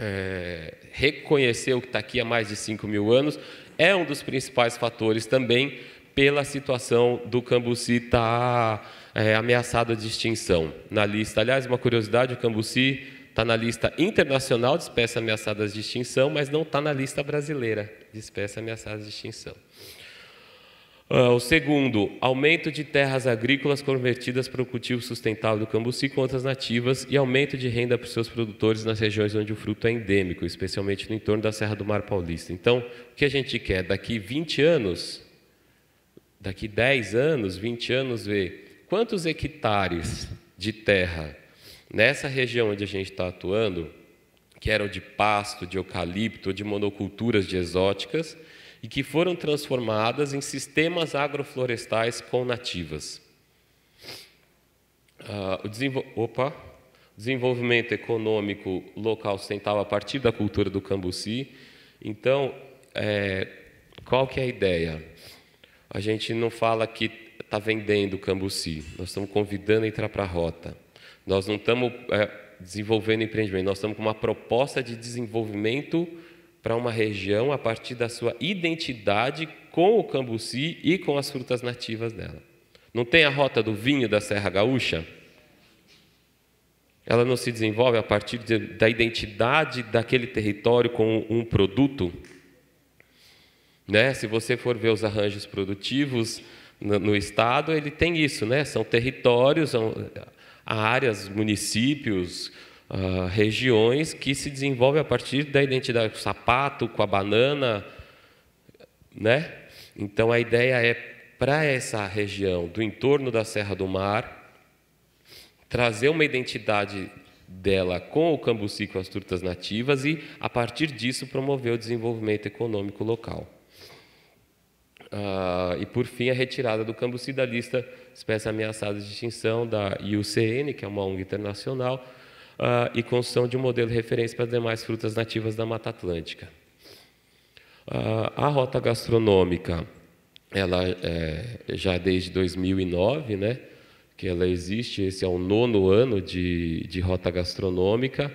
é, reconhecer o que está aqui há mais de 5 mil anos, é um dos principais fatores também pela situação do cambuci estar tá, é, ameaçado de extinção. Na lista, aliás, uma curiosidade, o cambuci está na lista internacional de espécies ameaçadas de extinção, mas não está na lista brasileira de espécies ameaçadas de extinção. Uh, o segundo, aumento de terras agrícolas convertidas para o cultivo sustentável do cambuci com outras nativas e aumento de renda para os seus produtores nas regiões onde o fruto é endêmico, especialmente no entorno da Serra do Mar Paulista. Então, o que a gente quer? Daqui 20 anos, daqui 10 anos, 20 anos, ver quantos hectares de terra nessa região onde a gente está atuando, que eram de pasto, de eucalipto, de monoculturas de exóticas, e que foram transformadas em sistemas agroflorestais com nativas. Ah, o desenvol... Opa! desenvolvimento econômico local sustentável a partir da cultura do cambuci. Então, é, qual que é a ideia? A gente não fala que está vendendo cambuci, nós estamos convidando a entrar para a rota. Nós não estamos é, desenvolvendo empreendimento, nós estamos com uma proposta de desenvolvimento para uma região a partir da sua identidade com o cambuci e com as frutas nativas dela. Não tem a rota do vinho da Serra Gaúcha? Ela não se desenvolve a partir de, da identidade daquele território com um produto? Né? Se você for ver os arranjos produtivos no, no estado, ele tem isso, né? São territórios, são áreas, municípios, uh, regiões que se desenvolvem a partir da identidade do sapato, com a banana, né? Então a ideia é para essa região do entorno da Serra do Mar trazer uma identidade dela com o cambuci, com as turtas nativas e a partir disso promover o desenvolvimento econômico local. Uh, e por fim a retirada do cambuci da lista espécie ameaçada de extinção da IUCN, que é uma ONG internacional, uh, e construção de um modelo de referência para as demais frutas nativas da Mata Atlântica. Uh, a rota gastronômica, ela é, já desde 2009, né, que ela existe, esse é o nono ano de, de rota gastronômica,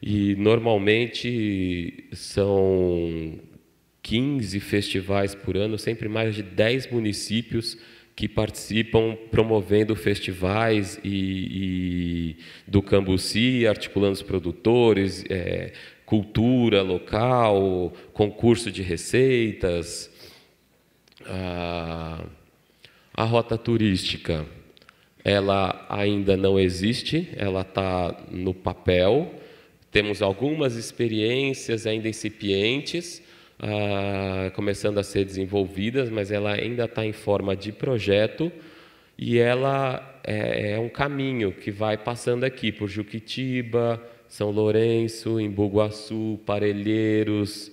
e normalmente são 15 festivais por ano, sempre mais de 10 municípios que participam promovendo festivais e, e do Cambuci, articulando os produtores, é, cultura local, concurso de receitas. A, a rota turística, ela ainda não existe, ela está no papel. Temos algumas experiências ainda incipientes, ah, começando a ser desenvolvidas, mas ela ainda está em forma de projeto e ela é, é, um caminho que vai passando aqui por Juquitiba, São Lourenço, Embu-Guaçu, Parelheiros.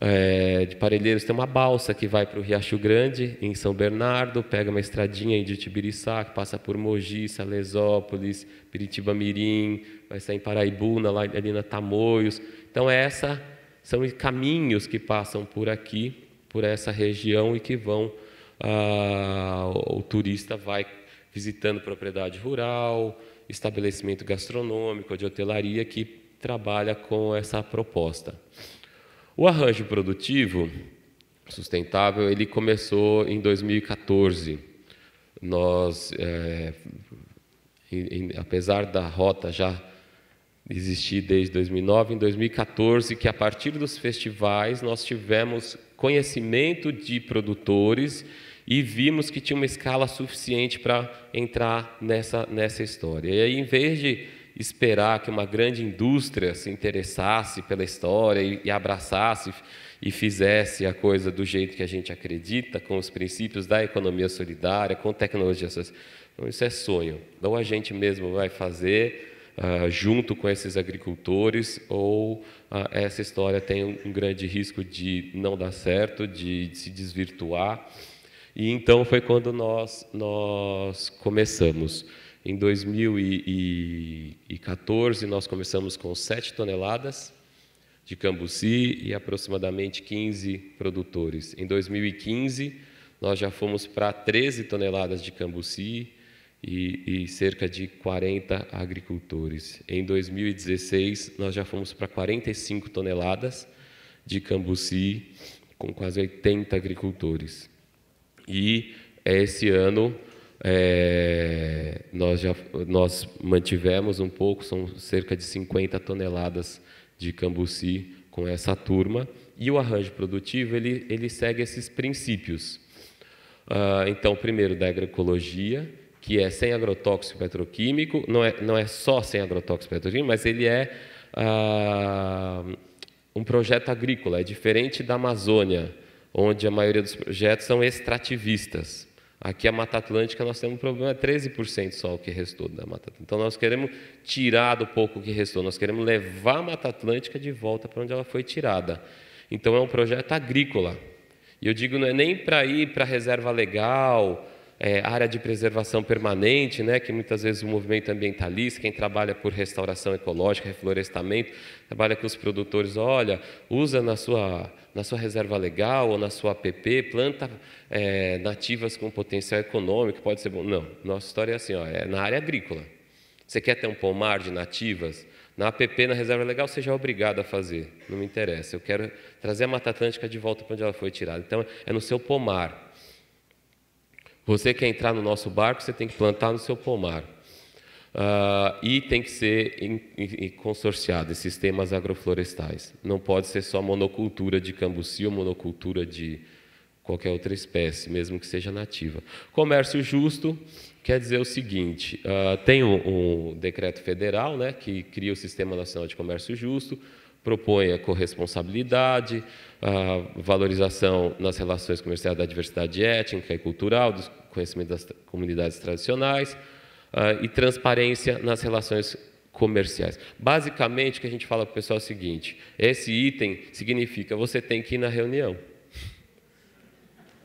É, de Parelheiros tem uma balsa que vai para o Riacho Grande, em São Bernardo, pega uma estradinha de Tibiriçá, que passa por Mogi, Salesópolis, Piritiba Mirim, vai sair em Paraibuna, lá, ali na Tamoios. Então, é essa são caminhos que passam por aqui, por essa região e que vão ah, o turista vai visitando propriedade rural, estabelecimento gastronômico, de hotelaria que trabalha com essa proposta. O arranjo produtivo sustentável ele começou em 2014. Nós, é, em, em, apesar da rota já existir desde 2009, em 2014, que a partir dos festivais nós tivemos conhecimento de produtores e vimos que tinha uma escala suficiente para entrar nessa, nessa história. E aí, em vez de esperar que uma grande indústria se interessasse pela história e, e abraçasse e fizesse a coisa do jeito que a gente acredita, com os princípios da economia solidária, com tecnologia social, então, isso é sonho. Não a gente mesmo vai fazer, uh, junto com esses agricultores, ou uh, essa história tem um, um, grande risco de não dar certo, de, de, se desvirtuar. E então foi quando nós, nós começamos. Em 2014, nós começamos com 7 toneladas de cambuci e aproximadamente 15 produtores. Em 2015, nós já fomos para 13 toneladas de cambuci e, e, cerca de 40 agricultores. Em 2016, nós já fomos para 45 toneladas de cambuci, com quase 80 agricultores. E esse ano é, nós já nós mantivemos um pouco, são cerca de 50 toneladas de cambuci com essa turma. E o arranjo produtivo ele, ele segue esses princípios. Uh, então, primeiro, da agroecologia, que é sem agrotóxico petroquímico, não é, não é só sem agrotóxico petroquímico, mas ele é uh, um projeto agrícola, é diferente da Amazônia, onde a maioria dos projetos são extrativistas. Aqui a Mata Atlântica nós temos um problema, é 13% só o que restou da Mata Atlântica. Então nós queremos tirar do pouco que restou, nós queremos levar a Mata Atlântica de volta para onde ela foi tirada. Então é um projeto agrícola. E eu digo, não é nem para ir para a reserva legal, é, área de preservação permanente, né, que muitas vezes o movimento ambientalista, quem trabalha por restauração ecológica, reflorestamento, trabalha com os produtores, olha, usa na sua, na sua reserva legal ou na sua APP, planta é, nativas com potencial econômico, pode ser bom. Não, nossa história é assim, ó, é na área agrícola. Você quer ter um pomar de nativas? Na APP, na reserva legal, você já é obrigado a fazer, não me interessa. Eu quero trazer a Mata Atlântica de volta para onde ela foi tirada. Então, é no seu pomar. Você quer entrar no nosso barco, você tem que plantar no seu pomar. Uh, e tem que ser consorciado em sistemas agroflorestais. Não pode ser só monocultura de cambuci ou monocultura de qualquer outra espécie, mesmo que seja nativa. Comércio justo quer dizer o seguinte: uh, tem um, um, decreto federal né, que cria o Sistema Nacional de Comércio Justo, propõe a corresponsabilidade, a valorização nas relações comerciais da diversidade étnica e cultural, do conhecimento das comunidades tradicionais e transparência nas relações comerciais. Basicamente, o que a gente fala para o pessoal é o seguinte: esse item significa você tem que ir na reunião.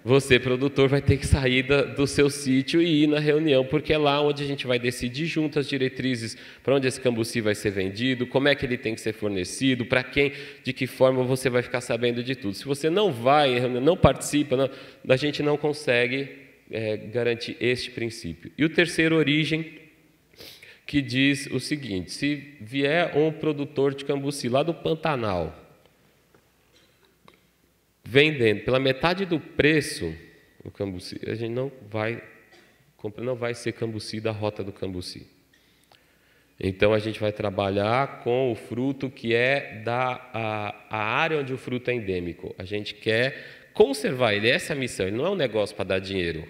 Você, produtor, vai ter que sair da, do seu sítio e ir na reunião, porque é lá onde a gente vai decidir junto as diretrizes para onde esse cambuci vai ser vendido, como é que ele tem que ser fornecido, para quem, de que forma você vai ficar sabendo de tudo. Se você não vai, não participa, não, a gente não consegue é, garantir este princípio. E o terceiro, origem, que diz o seguinte: se vier um produtor de cambuci lá do Pantanal, vendendo pela metade do preço o cambuci, a gente não vai não vai ser cambuci da rota do cambuci. Então a gente vai trabalhar com o fruto que é da a, a área onde o fruto é endêmico. A gente quer conservar ele, essa é a missão. Ele não é um negócio para dar dinheiro.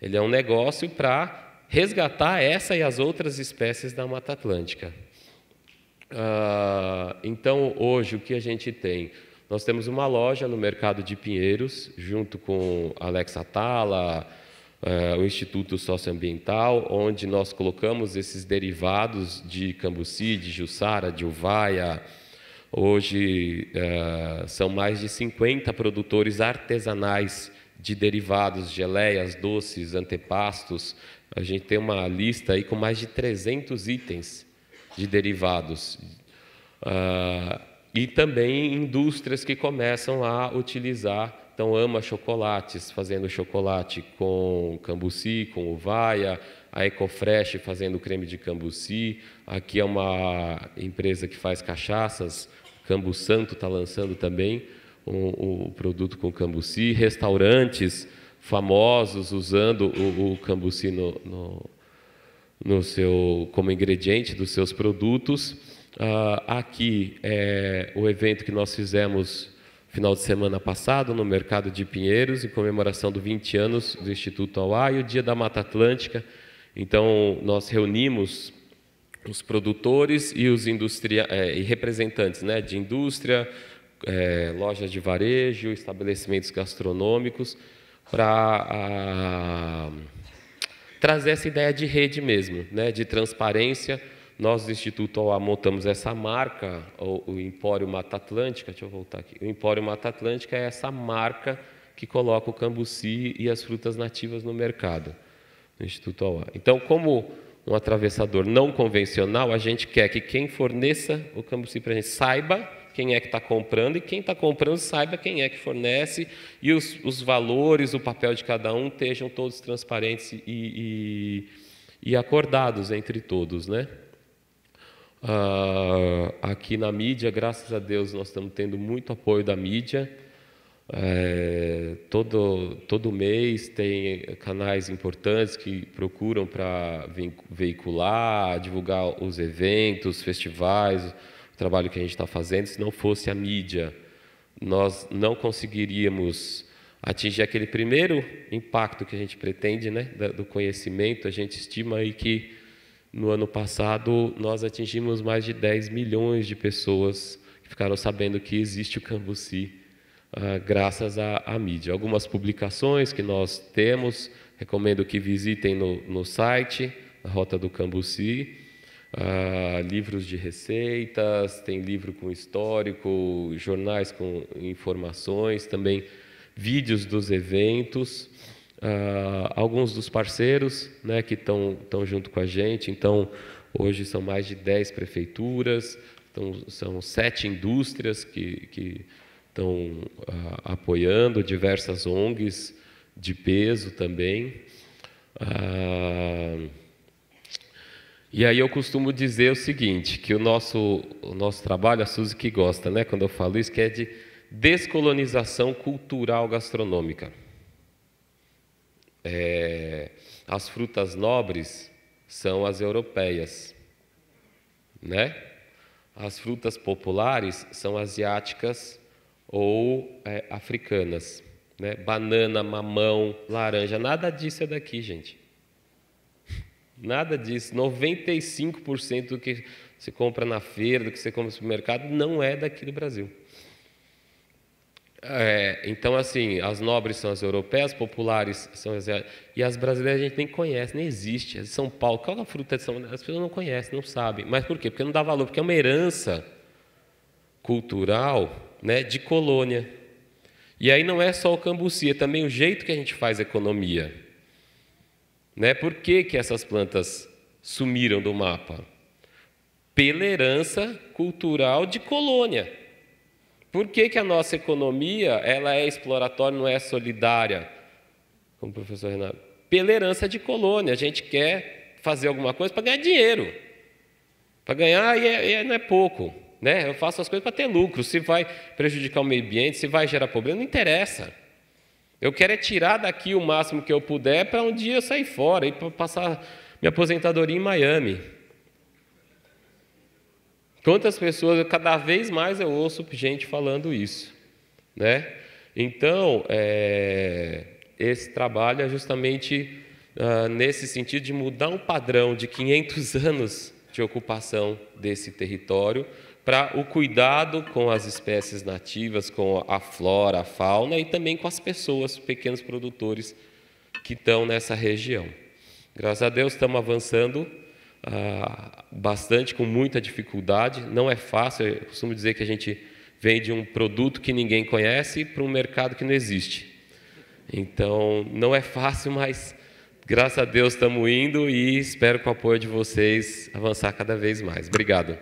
Ele é um negócio para resgatar essa e as outras espécies da Mata Atlântica. Ah, então hoje o que a gente tem? Nós temos uma loja no mercado de Pinheiros, junto com Alex Atala, uh, o Instituto Socioambiental, onde nós colocamos esses derivados de cambuci, de jussara, de uvaia. Hoje uh, são mais de 50 produtores artesanais de derivados, geleias, doces, antepastos. A gente tem uma lista aí com mais de 300 itens de derivados. Uh, e também indústrias que começam a utilizar, então ama chocolates, fazendo chocolate com cambuci, com uvaia, a Ecofresh fazendo creme de cambuci, aqui é uma empresa que faz cachaças, Cambu Santo está lançando também o, produto com cambuci, restaurantes famosos usando o, o cambuci no, no, no seu, como ingrediente dos seus produtos. Uh, aqui é o evento que nós fizemos final de semana passado no mercado de Pinheiros, em comemoração dos 20 anos do Instituto Auá e o Dia da Mata Atlântica. Então, nós reunimos os produtores e os industria, é, e representantes né, de indústria, é, lojas de varejo, estabelecimentos gastronômicos, para trazer essa ideia de rede mesmo, né, de transparência nós do Instituto OA montamos essa marca, o, o Empório Mata Atlântica, deixa eu voltar aqui. O Empório Mata Atlântica é essa marca que coloca o cambuci e as frutas nativas no mercado, no Instituto OA. Então, como um atravessador não convencional, a gente quer que quem forneça o cambuci para a gente saiba quem é que está comprando e quem está comprando saiba quem é que fornece e os, os, valores, o papel de cada um estejam todos transparentes e, e, e acordados entre todos, né? Uh, aqui na mídia, graças a Deus, nós estamos tendo muito apoio da mídia. É, todo, todo mês tem canais importantes que procuram para veicular, divulgar os eventos, festivais, o trabalho que a gente está fazendo. Se não fosse a mídia, nós não conseguiríamos atingir aquele primeiro impacto que a gente pretende, né, do conhecimento. A gente estima aí que no ano passado nós atingimos mais de 10 milhões de pessoas que ficaram sabendo que existe o Cambuci ah, graças à, à, mídia. Algumas publicações que nós temos, recomendo que visitem no, no site, a Rota do Cambuci. Ah, livros de receitas, tem livro com histórico, jornais com informações, também vídeos dos eventos. Uh, alguns dos parceiros né, que estão junto com a gente, então hoje são mais de 10 prefeituras, então, são sete indústrias que, estão uh, apoiando, diversas ONGs de peso também. Uh, e aí eu costumo dizer o seguinte, que o nosso, o nosso trabalho, a Suzy que gosta, né, quando eu falo isso, que é de descolonização cultural gastronômica. É, as frutas nobres são as europeias, né? As frutas populares são asiáticas ou é, africanas, né? Banana, mamão, laranja, nada disso é daqui, gente. Nada disso. 95% do que se compra na feira, do que você compra no supermercado, não é daqui do Brasil. É, então, assim, as nobres são as europeias, as populares são as. E as brasileiras a gente nem conhece, nem existe. As de São Paulo, qual é a fruta de São Paulo? As pessoas não conhecem, não sabem. Mas por quê? Porque não dá valor, porque é uma herança cultural né, de colônia. E aí não é só o cambuci, é também o jeito que a gente faz economia. Né? Por que, que essas plantas sumiram do mapa? Pela herança cultural de colônia. Por que, que a nossa economia ela é exploratória, não é solidária? Como o professor Renato. Pela herança de colônia. A gente quer fazer alguma coisa para ganhar dinheiro. Para ganhar, e, é, e não é pouco. Né? Eu faço as coisas para ter lucro. Se vai prejudicar o meio ambiente, se vai gerar problema, não interessa. Eu quero é tirar daqui o máximo que eu puder para um dia eu sair fora e passar minha aposentadoria em Miami. Quantas pessoas, cada vez mais eu ouço gente falando isso, né? Então, é, esse trabalho é justamente ah, nesse sentido de mudar um padrão de 500 anos de ocupação desse território para o cuidado com as espécies nativas, com a flora, a fauna e também com as pessoas, pequenos produtores que estão nessa região. Graças a Deus estamos avançando ah, bastante, com muita dificuldade. Não é fácil, eu costumo dizer que a gente vende um produto que ninguém conhece para um mercado que não existe. Então, não é fácil, mas graças a Deus estamos indo e espero com o apoio de vocês avançar cada vez mais. Obrigado.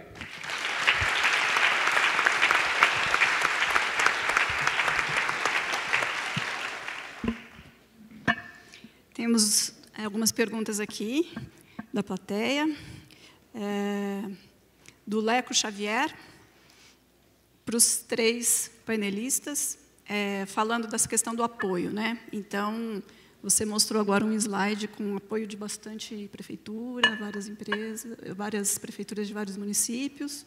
Temos algumas perguntas aqui da plateia, é, do Leco Xavier, para os três painelistas, é, falando dessa questão do apoio. Né? Então, você mostrou agora um slide com apoio de bastante prefeitura, várias empresas, várias prefeituras de vários municípios.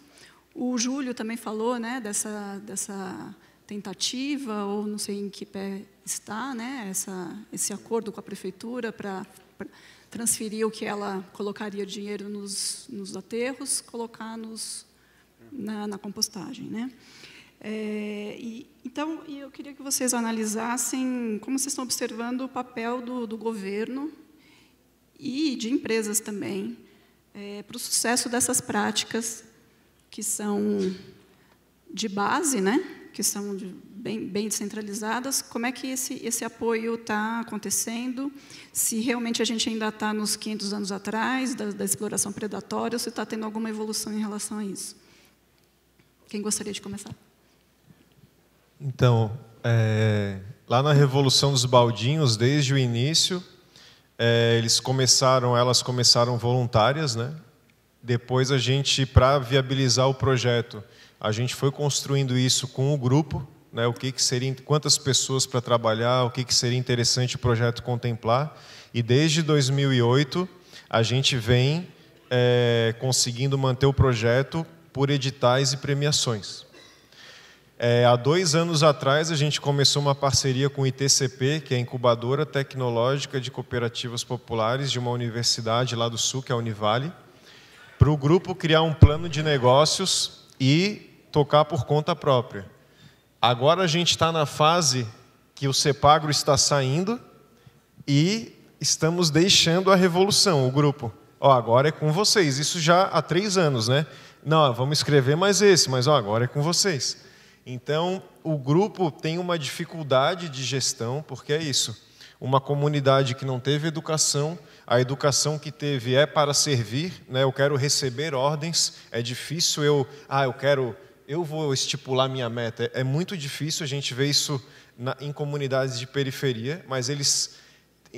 O Júlio também falou né, dessa, dessa tentativa, ou não sei em que pé está, né, essa, esse acordo com a prefeitura para transferir o que ela colocaria dinheiro nos, nos aterros, colocar nos, na, na compostagem. Né? É, e, então, eu queria que vocês analisassem como vocês estão observando o papel do, do governo e de empresas também é, para o sucesso dessas práticas que são de base, né? que são de, bem, bem descentralizadas, como é que esse, esse apoio está acontecendo, se realmente a gente ainda está nos 500 anos atrás da, da exploração predatória, ou se está tendo alguma evolução em relação a isso. Quem gostaria de começar? Então, é, lá na Revolução dos Baldinhos, desde o início, é, eles começaram, elas começaram voluntárias, né? Depois a gente, para viabilizar o projeto, a gente foi construindo isso com o grupo, né, o que, que seria, quantas pessoas para trabalhar, o que, que seria interessante o projeto contemplar. E desde 2008 a gente vem é, conseguindo manter o projeto por editais e premiações. É, há dois anos atrás, a gente começou uma parceria com o ITCP, que é a Incubadora Tecnológica de Cooperativas Populares de uma universidade lá do Sul, que é a Univale, para o grupo criar um plano de negócios e tocar por conta própria. Agora a gente está na fase que o Sepagro está saindo e estamos deixando a revolução, o grupo. Ó, agora é com vocês. Isso já há três anos, né? Não, vamos escrever mais esse, mas ó, agora é com vocês. Então, o grupo tem uma dificuldade de gestão, porque é isso. Uma comunidade que não teve educação, a educação que teve é para servir, né? eu quero receber ordens, é difícil eu, ah, eu quero, eu vou estipular minha meta. É muito difícil, a gente vê isso na, em comunidades de periferia, mas eles,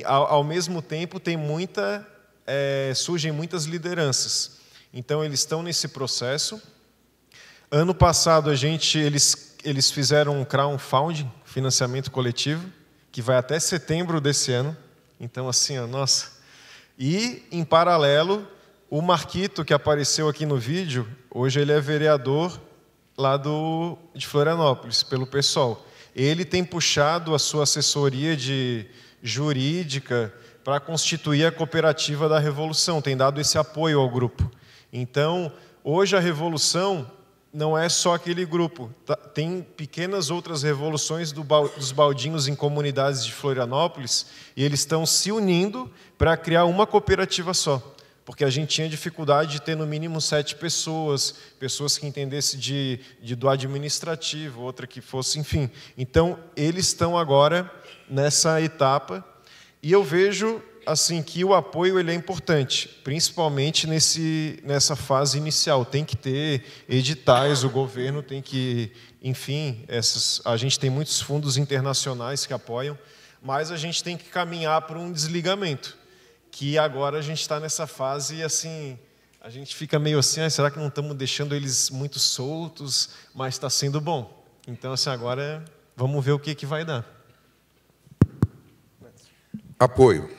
ao, ao mesmo tempo, tem muita, é, surgem muitas lideranças. Então, eles estão nesse processo, Ano passado a gente eles eles fizeram um crowdfunding, financiamento coletivo, que vai até setembro desse ano. Então assim, ó, nossa. E em paralelo, o Marquito que apareceu aqui no vídeo, hoje ele é vereador lá do de Florianópolis, pelo pessoal. Ele tem puxado a sua assessoria de jurídica para constituir a cooperativa da Revolução, tem dado esse apoio ao grupo. Então, hoje a Revolução não é só aquele grupo. Tá, tem pequenas outras revoluções do, dos baldinhos em comunidades de Florianópolis e eles estão se unindo para criar uma cooperativa só. Porque a gente tinha dificuldade de ter no mínimo sete pessoas, pessoas que entendessem de, de, do administrativo, outra que fosse, enfim. Então, eles estão agora nessa etapa e eu vejo assim que o apoio ele é importante, principalmente nesse, nessa fase inicial. Tem que ter editais, o governo tem que, enfim, essas, a gente tem muitos fundos internacionais que apoiam, mas a gente tem que caminhar para um desligamento, que agora a gente está nessa fase assim, a gente fica meio assim, ah, será que não estamos deixando eles muito soltos, mas está sendo bom. Então, assim, agora vamos ver o que, que vai dar. Apoio.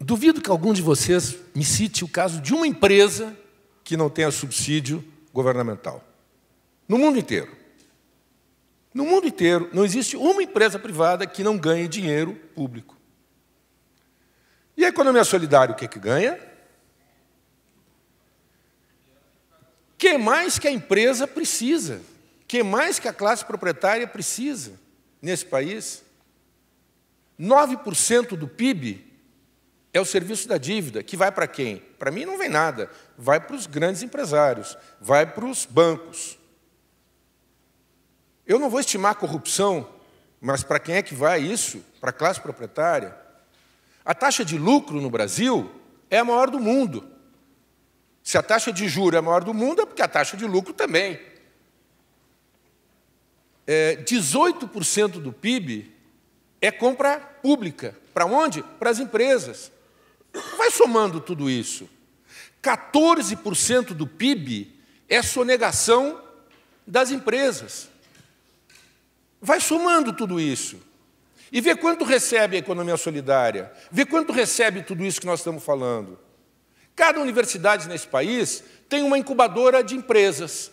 Duvido que algum de vocês me cite o caso de uma empresa que não tenha subsídio governamental. No mundo inteiro. No mundo inteiro, não existe uma empresa privada que não ganhe dinheiro público. E a economia solidária, o que, que ganha? que mais que a empresa precisa? que mais que a classe proprietária precisa nesse país? 9% do PIB é o serviço da dívida, que vai para quem? Para mim não vem nada, vai para os grandes empresários, vai para os bancos. Eu não vou estimar a corrupção, mas para quem é que vai isso? Para a classe proprietária. A taxa de lucro no Brasil é a maior do mundo. Se a taxa de juro é a maior do mundo, é porque a taxa de lucro também. É, 18% do PIB é compra pública. Para onde? Para as empresas. Vai somando tudo isso. 14% do PIB é sonegação das empresas. Vai somando tudo isso. E vê quanto recebe a economia solidária. Vê quanto recebe tudo isso que nós estamos falando. Cada universidade nesse país tem uma incubadora de empresas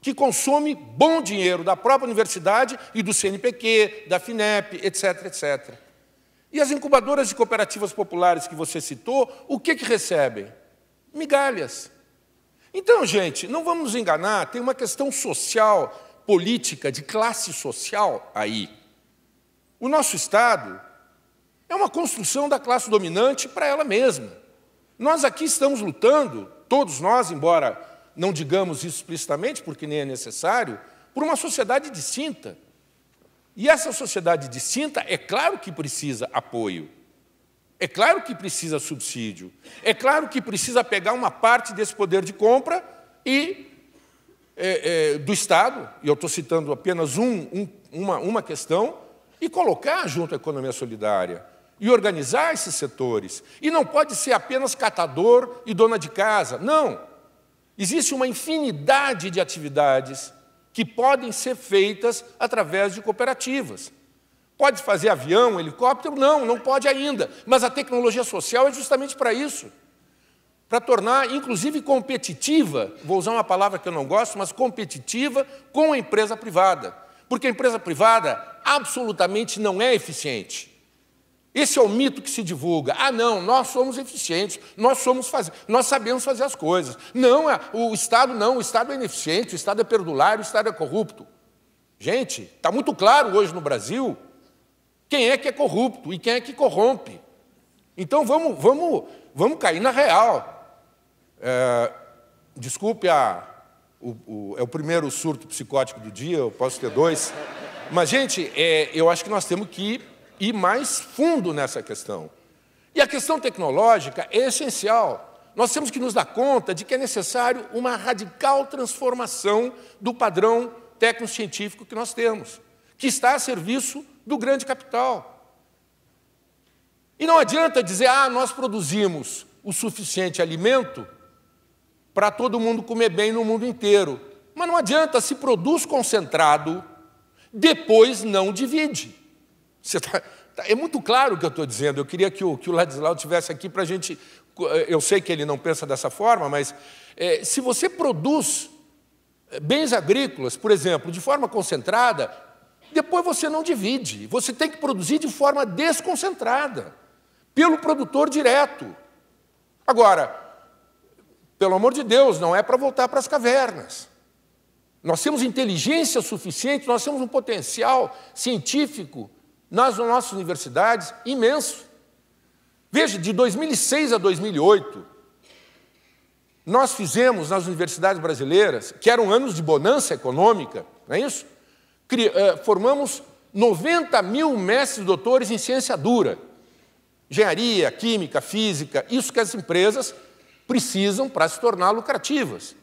que consome bom dinheiro da própria universidade e do CNPq, da FINEP, etc, etc. E as incubadoras de cooperativas populares que você citou, o que, que recebem? Migalhas. Então, gente, não vamos enganar, tem uma questão social, política, de classe social aí. O nosso Estado é uma construção da classe dominante para ela mesma. Nós aqui estamos lutando, todos nós, embora não digamos isso explicitamente, porque nem é necessário, por uma sociedade distinta. E essa sociedade distinta, é claro que precisa apoio, é claro que precisa subsídio, é claro que precisa pegar uma parte desse poder de compra e é, é, do Estado, e eu estou citando apenas um, um, uma, uma questão, e colocar junto à economia solidária e organizar esses setores. E não pode ser apenas catador e dona de casa, não. Existe uma infinidade de atividades que podem ser feitas através de cooperativas. Pode fazer avião, helicóptero? Não, não pode ainda. Mas a tecnologia social é justamente para isso para tornar, inclusive, competitiva, vou usar uma palavra que eu não gosto, mas competitiva com a empresa privada. Porque a empresa privada absolutamente não é eficiente. Esse é o mito que se divulga. Ah, não, nós somos eficientes, nós somos faz... nós sabemos fazer as coisas. Não, o Estado não, o Estado é ineficiente, o Estado é perdulário, o Estado é corrupto. Gente, está muito claro hoje no Brasil quem é que é corrupto e quem é que corrompe. Então vamos, vamos, vamos cair na real. É, desculpe, a, o, o, é o primeiro surto psicótico do dia, eu posso ter dois. Mas, gente, é, eu acho que nós temos que ir mais fundo nessa questão. E a questão tecnológica é essencial. Nós temos que nos dar conta de que é necessário uma radical transformação do padrão técnico-científico que nós temos, que está a serviço do grande capital. E não adianta dizer, ah, nós produzimos o suficiente alimento para todo mundo comer bem no mundo inteiro. Mas não adianta, se produz concentrado, depois não divide. Tá, tá, é muito claro o que eu estou dizendo. Eu queria que o, que o Ladislau tivesse aqui para a gente. Eu sei que ele não pensa dessa forma, mas é, se você produz é, bens agrícolas, por exemplo, de forma concentrada, depois você não divide. Você tem que produzir de forma desconcentrada, pelo produtor direto. Agora, pelo amor de Deus, não é para voltar para as cavernas. Nós temos inteligência suficiente, nós temos um potencial científico nas nossas universidades imenso. Veja, de 2006 a 2008, nós fizemos nas universidades brasileiras, que eram anos de bonança econômica, não é isso? Eh, formamos 90 mil mestres doutores em ciência dura, engenharia, química, física, isso que as empresas precisam para se tornar lucrativas.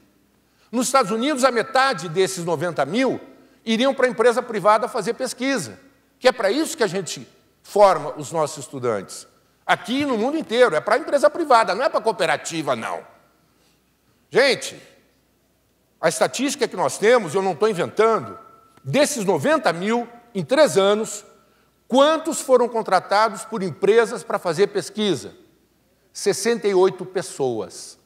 Nos Estados Unidos, a metade desses 90 mil iriam para a empresa privada fazer pesquisa, que é para isso que a gente forma os nossos estudantes. Aqui no mundo inteiro, é para a empresa privada, não é para a cooperativa, não. Gente, a estatística que nós temos, eu não estou inventando, Desses 90 mil, em três anos, quantos foram contratados por empresas para fazer pesquisa? 68 pessoas.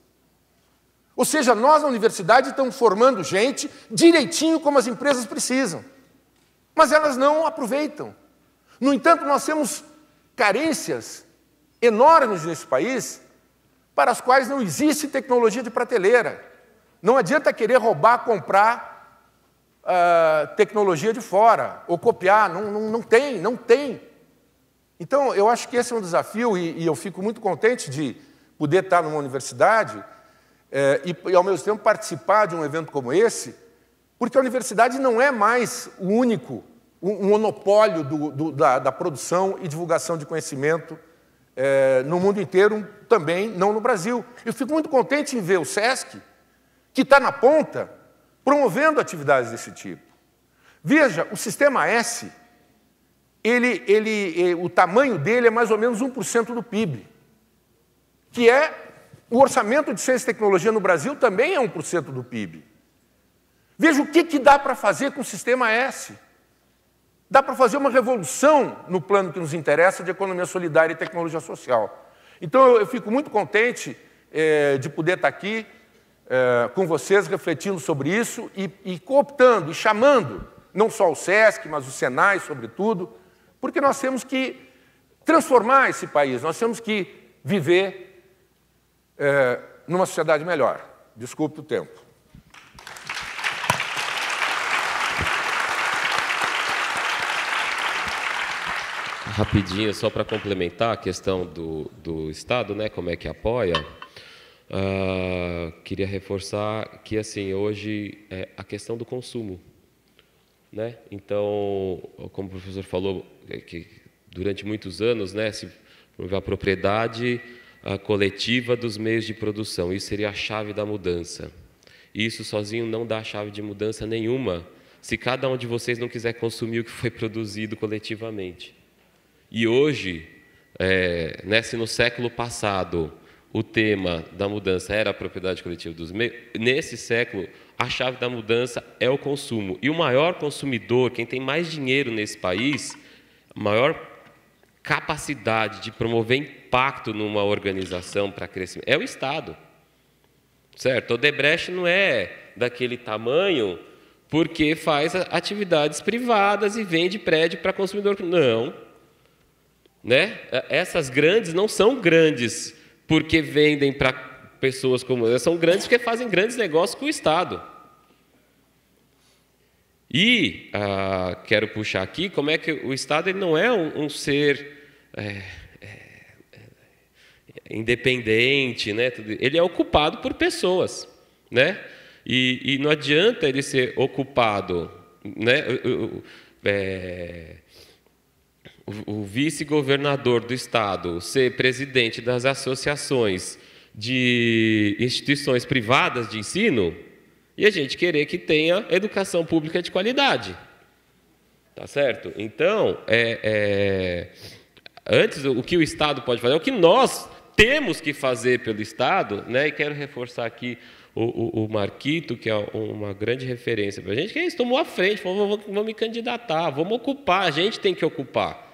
Ou seja, nós na universidade estamos formando gente direitinho como as empresas precisam, mas elas não aproveitam. No entanto, nós temos carências enormes nesse país para as quais não existe tecnologia de prateleira. Não adianta querer roubar, comprar uh, tecnologia de fora, ou copiar, não, não, não tem, não tem. Então, eu acho que esse é um desafio e, e eu fico muito contente de poder estar numa universidade é, e, e, ao mesmo tempo, participar de um evento como esse, porque a universidade não é mais o único, um, monopólio do, do, da, da, produção e divulgação de conhecimento é, no mundo inteiro, também não no Brasil. Eu fico muito contente em ver o SESC, que está na ponta, promovendo atividades desse tipo. Veja, o sistema S, ele, ele, o tamanho dele é mais ou menos 1% do PIB, que é o orçamento de ciência e tecnologia no Brasil também é 1% do PIB. Veja o que, que dá para fazer com o sistema S. Dá para fazer uma revolução no plano que nos interessa de economia solidária e tecnologia social. Então, eu, eu fico muito contente é, de poder estar aqui é, com vocês, refletindo sobre isso e, e cooptando e chamando não só o SESC, mas o SENAI, sobretudo, porque nós temos que transformar esse país, nós temos que viver é, numa sociedade melhor. Desculpe o tempo. Rapidinho, só para complementar a questão do, do Estado, né, como é que apoia. Uh, queria reforçar que assim hoje é a questão do consumo, né? Então, como o professor falou, é que durante muitos anos, né, se a propriedade a coletiva dos meios de produção, isso seria a chave da mudança. Isso sozinho não dá chave de mudança nenhuma, se cada um de vocês não quiser consumir o que foi produzido coletivamente. E hoje, é, né, se no século passado o tema da mudança era a propriedade coletiva dos meios, nesse século, a chave da mudança é o consumo. E o maior consumidor, quem tem mais dinheiro nesse país, maior capacidade de promover impacto numa organização para crescimento, é o Estado. Certo? O Debrecht não é daquele tamanho porque faz atividades privadas e vende prédio para consumidor. Não. Né? Essas grandes não são grandes porque vendem para pessoas como elas, são grandes porque fazem grandes negócios com o Estado. E ah, quero puxar aqui como é que o Estado ele não é um, um ser é, é, é, independente, né? ele é ocupado por pessoas. Né? E, e não adianta ele ser ocupado. Né? É, o vice-governador do Estado ser presidente das associações de instituições privadas de ensino e a gente querer que tenha educação pública de qualidade. Tá certo? Então, é, é, antes, o que o Estado pode fazer, é o que nós temos que fazer pelo Estado, né? e quero reforçar aqui o, o, o Marquito, que é uma grande referência para a gente, que é isso, tomou a frente, falou, vamos, vamos me candidatar, vamos ocupar, a gente tem que ocupar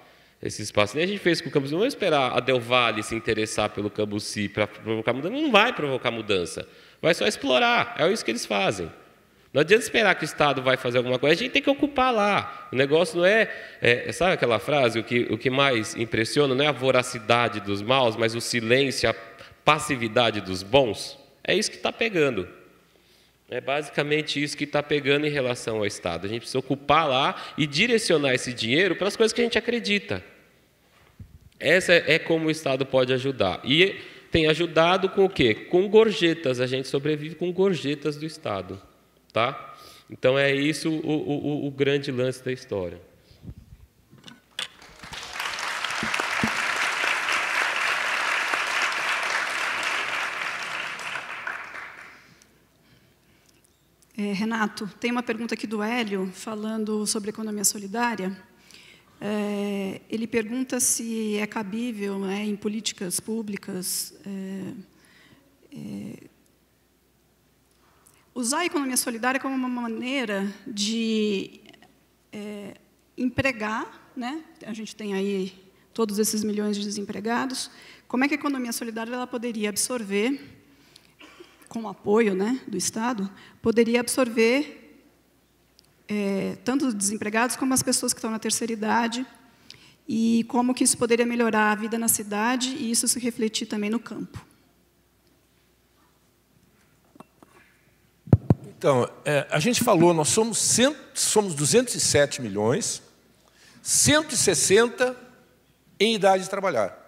esse espaço. Nem a gente fez com o Cambuci, não vamos esperar a Del Valle se interessar pelo Cambuci para provocar mudança, não vai provocar mudança. Vai só explorar. É isso que eles fazem. Não adianta esperar que o Estado vai fazer alguma coisa, a gente tem que ocupar lá. O negócio não é, é sabe aquela frase, o que, o que mais impressiona não é a voracidade dos maus, mas o silêncio, a passividade dos bons. É isso que está pegando. É basicamente isso que está pegando em relação ao Estado. A gente precisa ocupar lá e direcionar esse dinheiro para as coisas que a gente acredita. Essa é como o Estado pode ajudar. E tem ajudado com o quê? Com gorjetas. A gente sobrevive com gorjetas do Estado. Tá? Então é isso o, o, o grande lance da história. Renato, tem uma pergunta aqui do Hélio, falando sobre economia solidária. É, ele pergunta se é cabível né, em políticas públicas é, é, usar a economia solidária como uma maneira de é, empregar, né? a gente tem aí todos esses milhões de desempregados, como é que a economia solidária ela poderia absorver, com apoio né, do Estado, poderia absorver é, tanto os desempregados como as pessoas que estão na terceira idade, e como que isso poderia melhorar a vida na cidade e isso se refletir também no campo. Então, é, a gente falou, nós somos, cento, somos 207 milhões, 160 em idade de trabalhar.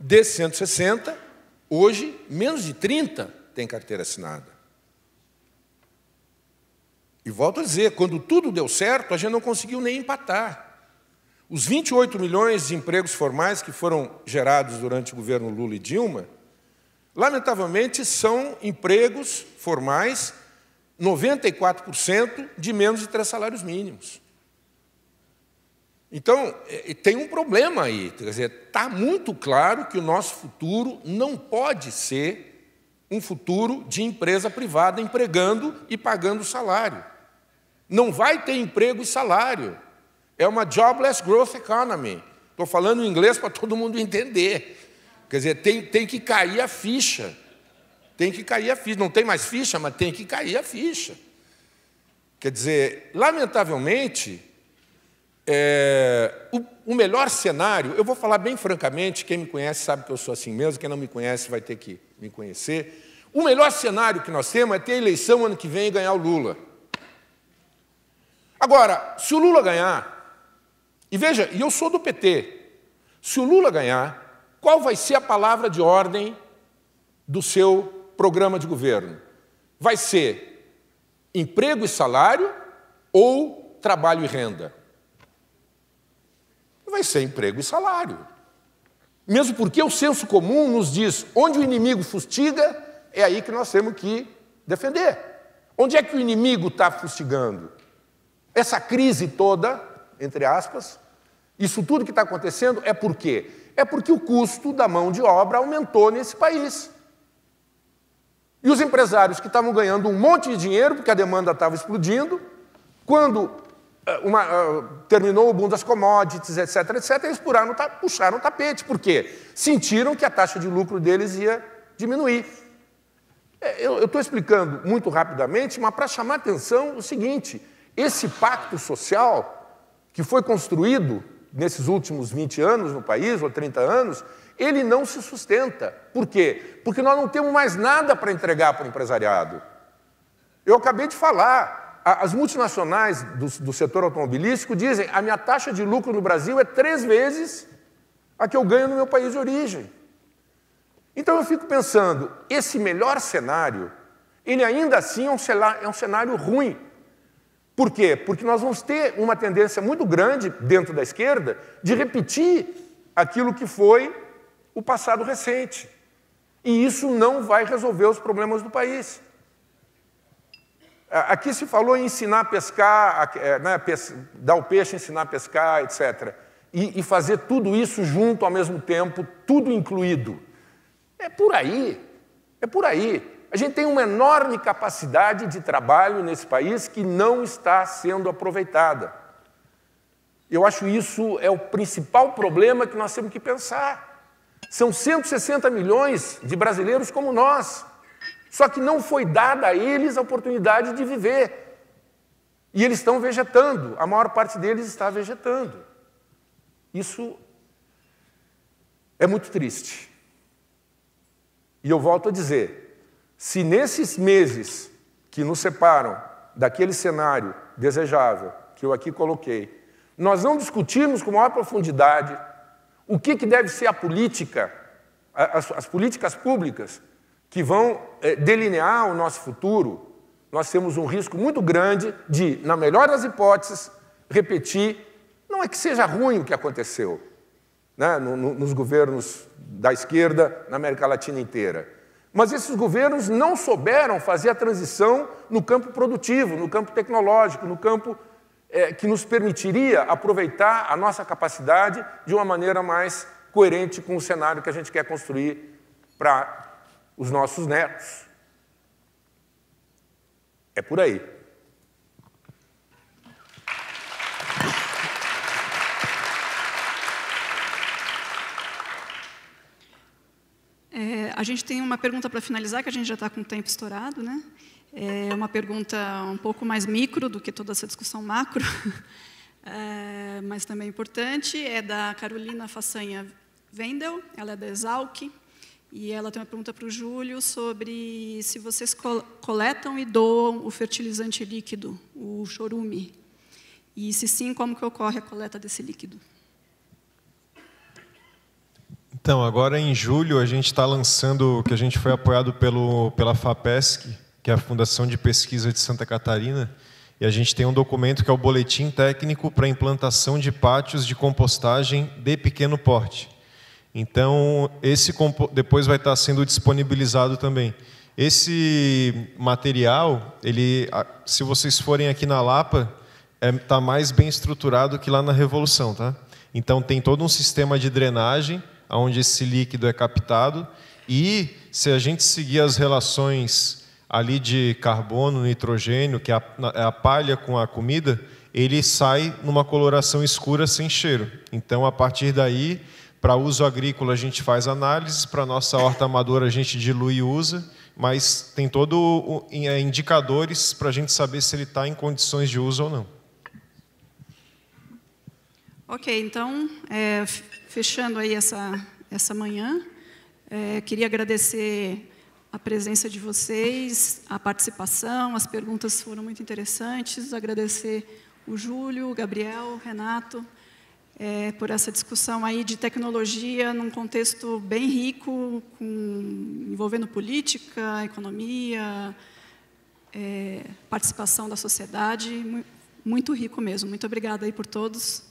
Desses 160, hoje, menos de 30 têm carteira assinada. E volto a dizer, quando tudo deu certo, a gente não conseguiu nem empatar. Os 28 milhões de empregos formais que foram gerados durante o governo Lula e Dilma, lamentavelmente são empregos formais 94% de menos de três salários mínimos. Então, é, tem um problema aí. Quer dizer, está muito claro que o nosso futuro não pode ser um futuro de empresa privada empregando e pagando salário. Não vai ter emprego e salário. É uma jobless growth economy. Estou falando em inglês para todo mundo entender. Quer dizer, tem, tem que cair a ficha. Tem que cair a ficha. Não tem mais ficha, mas tem que cair a ficha. Quer dizer, lamentavelmente, é, o, o, melhor cenário, eu vou falar bem francamente, quem me conhece sabe que eu sou assim mesmo, quem não me conhece vai ter que me conhecer. O melhor cenário que nós temos é ter eleição ano que vem e ganhar o Lula. Agora, se o Lula ganhar, e veja, e eu sou do PT, se o Lula ganhar, qual vai ser a palavra de ordem do seu programa de governo? Vai ser emprego e salário ou trabalho e renda? Vai ser emprego e salário. Mesmo porque o senso comum nos diz onde o inimigo fustiga, é aí que nós temos que defender. Onde é que o inimigo está fustigando? Essa crise toda, entre aspas, isso tudo que está acontecendo é por quê? É porque o custo da mão de obra aumentou nesse país. E os empresários que estavam ganhando um monte de dinheiro, porque a demanda estava explodindo, quando uma, uh, terminou o boom das commodities, etc., etc., eles puraram, puxaram o tapete. Por quê? Sentiram que a taxa de lucro deles ia diminuir. É, eu estou explicando muito rapidamente, mas para chamar atenção o seguinte: esse pacto social que foi construído nesses últimos 20 anos no país, ou 30 anos, ele não se sustenta. Por quê? Porque nós não temos mais nada para entregar para o empresariado. Eu acabei de falar, as multinacionais do, do setor automobilístico dizem a minha taxa de lucro no Brasil é três vezes a que eu ganho no meu país de origem. Então eu fico pensando, esse melhor cenário, ele ainda assim é um cenário, é um cenário ruim. Por quê? Porque nós vamos ter uma tendência muito grande dentro da esquerda de repetir aquilo que foi o passado recente. E isso não vai resolver os problemas do país. Aqui se falou em ensinar a pescar, é, né, dar o peixe, ensinar a pescar, etc. E, e fazer tudo isso junto ao mesmo tempo, tudo incluído. É por aí, é por aí. A gente tem uma enorme capacidade de trabalho nesse país que não está sendo aproveitada. Eu acho isso é o principal problema que nós temos que pensar. São 160 milhões de brasileiros como nós, só que não foi dada a eles a oportunidade de viver. E eles estão vegetando, a maior parte deles está vegetando. Isso é muito triste. E eu volto a dizer: se nesses meses que nos separam daquele cenário desejável que eu aqui coloquei, nós não discutirmos com maior profundidade o que, que deve ser a política, as, as políticas públicas que vão é, delinear o nosso futuro, nós temos um risco muito grande de, na melhor das hipóteses, repetir. Não é que seja ruim o que aconteceu, né, no, no, nos governos da esquerda na América Latina inteira. Mas esses governos não souberam fazer a transição no campo produtivo, no campo tecnológico, no campo é, que nos permitiria aproveitar a nossa capacidade de uma maneira mais coerente com o cenário que a gente quer construir para os nossos netos. É por aí. É, a gente tem uma pergunta para finalizar, que a gente já está com o tempo estourado, né? É uma pergunta um pouco mais micro do que toda essa discussão macro, é, mas também importante. É da Carolina Façanha Wendel, ela é da Exalc, e ela tem uma pergunta para o Júlio sobre se vocês coletam e doam o fertilizante líquido, o chorume, e se sim, como que ocorre a coleta desse líquido? Então, agora em julho a gente está lançando, que a gente foi apoiado pelo, pela FAPESC, que é a Fundação de Pesquisa de Santa Catarina, e a gente tem um documento que é o Boletim Técnico para Implantação de Pátios de Compostagem de Pequeno Porte. Então, esse depois vai estar sendo disponibilizado também. Esse material, ele, se vocês forem aqui na Lapa, está é, tá mais bem estruturado que lá na Revolução, tá? Então tem todo um sistema de drenagem onde esse líquido é captado, e se a gente seguir as relações ali de carbono, nitrogênio, que é a, é a palha com a comida, ele sai numa coloração escura sem cheiro. Então, a partir daí, para uso agrícola a gente faz análises, para nossa horta amadora a gente dilui e usa, mas tem todo é, indicadores para a gente saber se ele está em condições de uso ou não. Ok, então é, fechando aí essa, essa manhã, é, queria agradecer a presença de vocês, a participação, as perguntas foram muito interessantes, agradecer o Júlio, o Gabriel, o Renato, é, por essa discussão aí de tecnologia num contexto bem rico, com, envolvendo política, economia, é, participação da sociedade, muito rico mesmo. Muito obrigada aí por todos.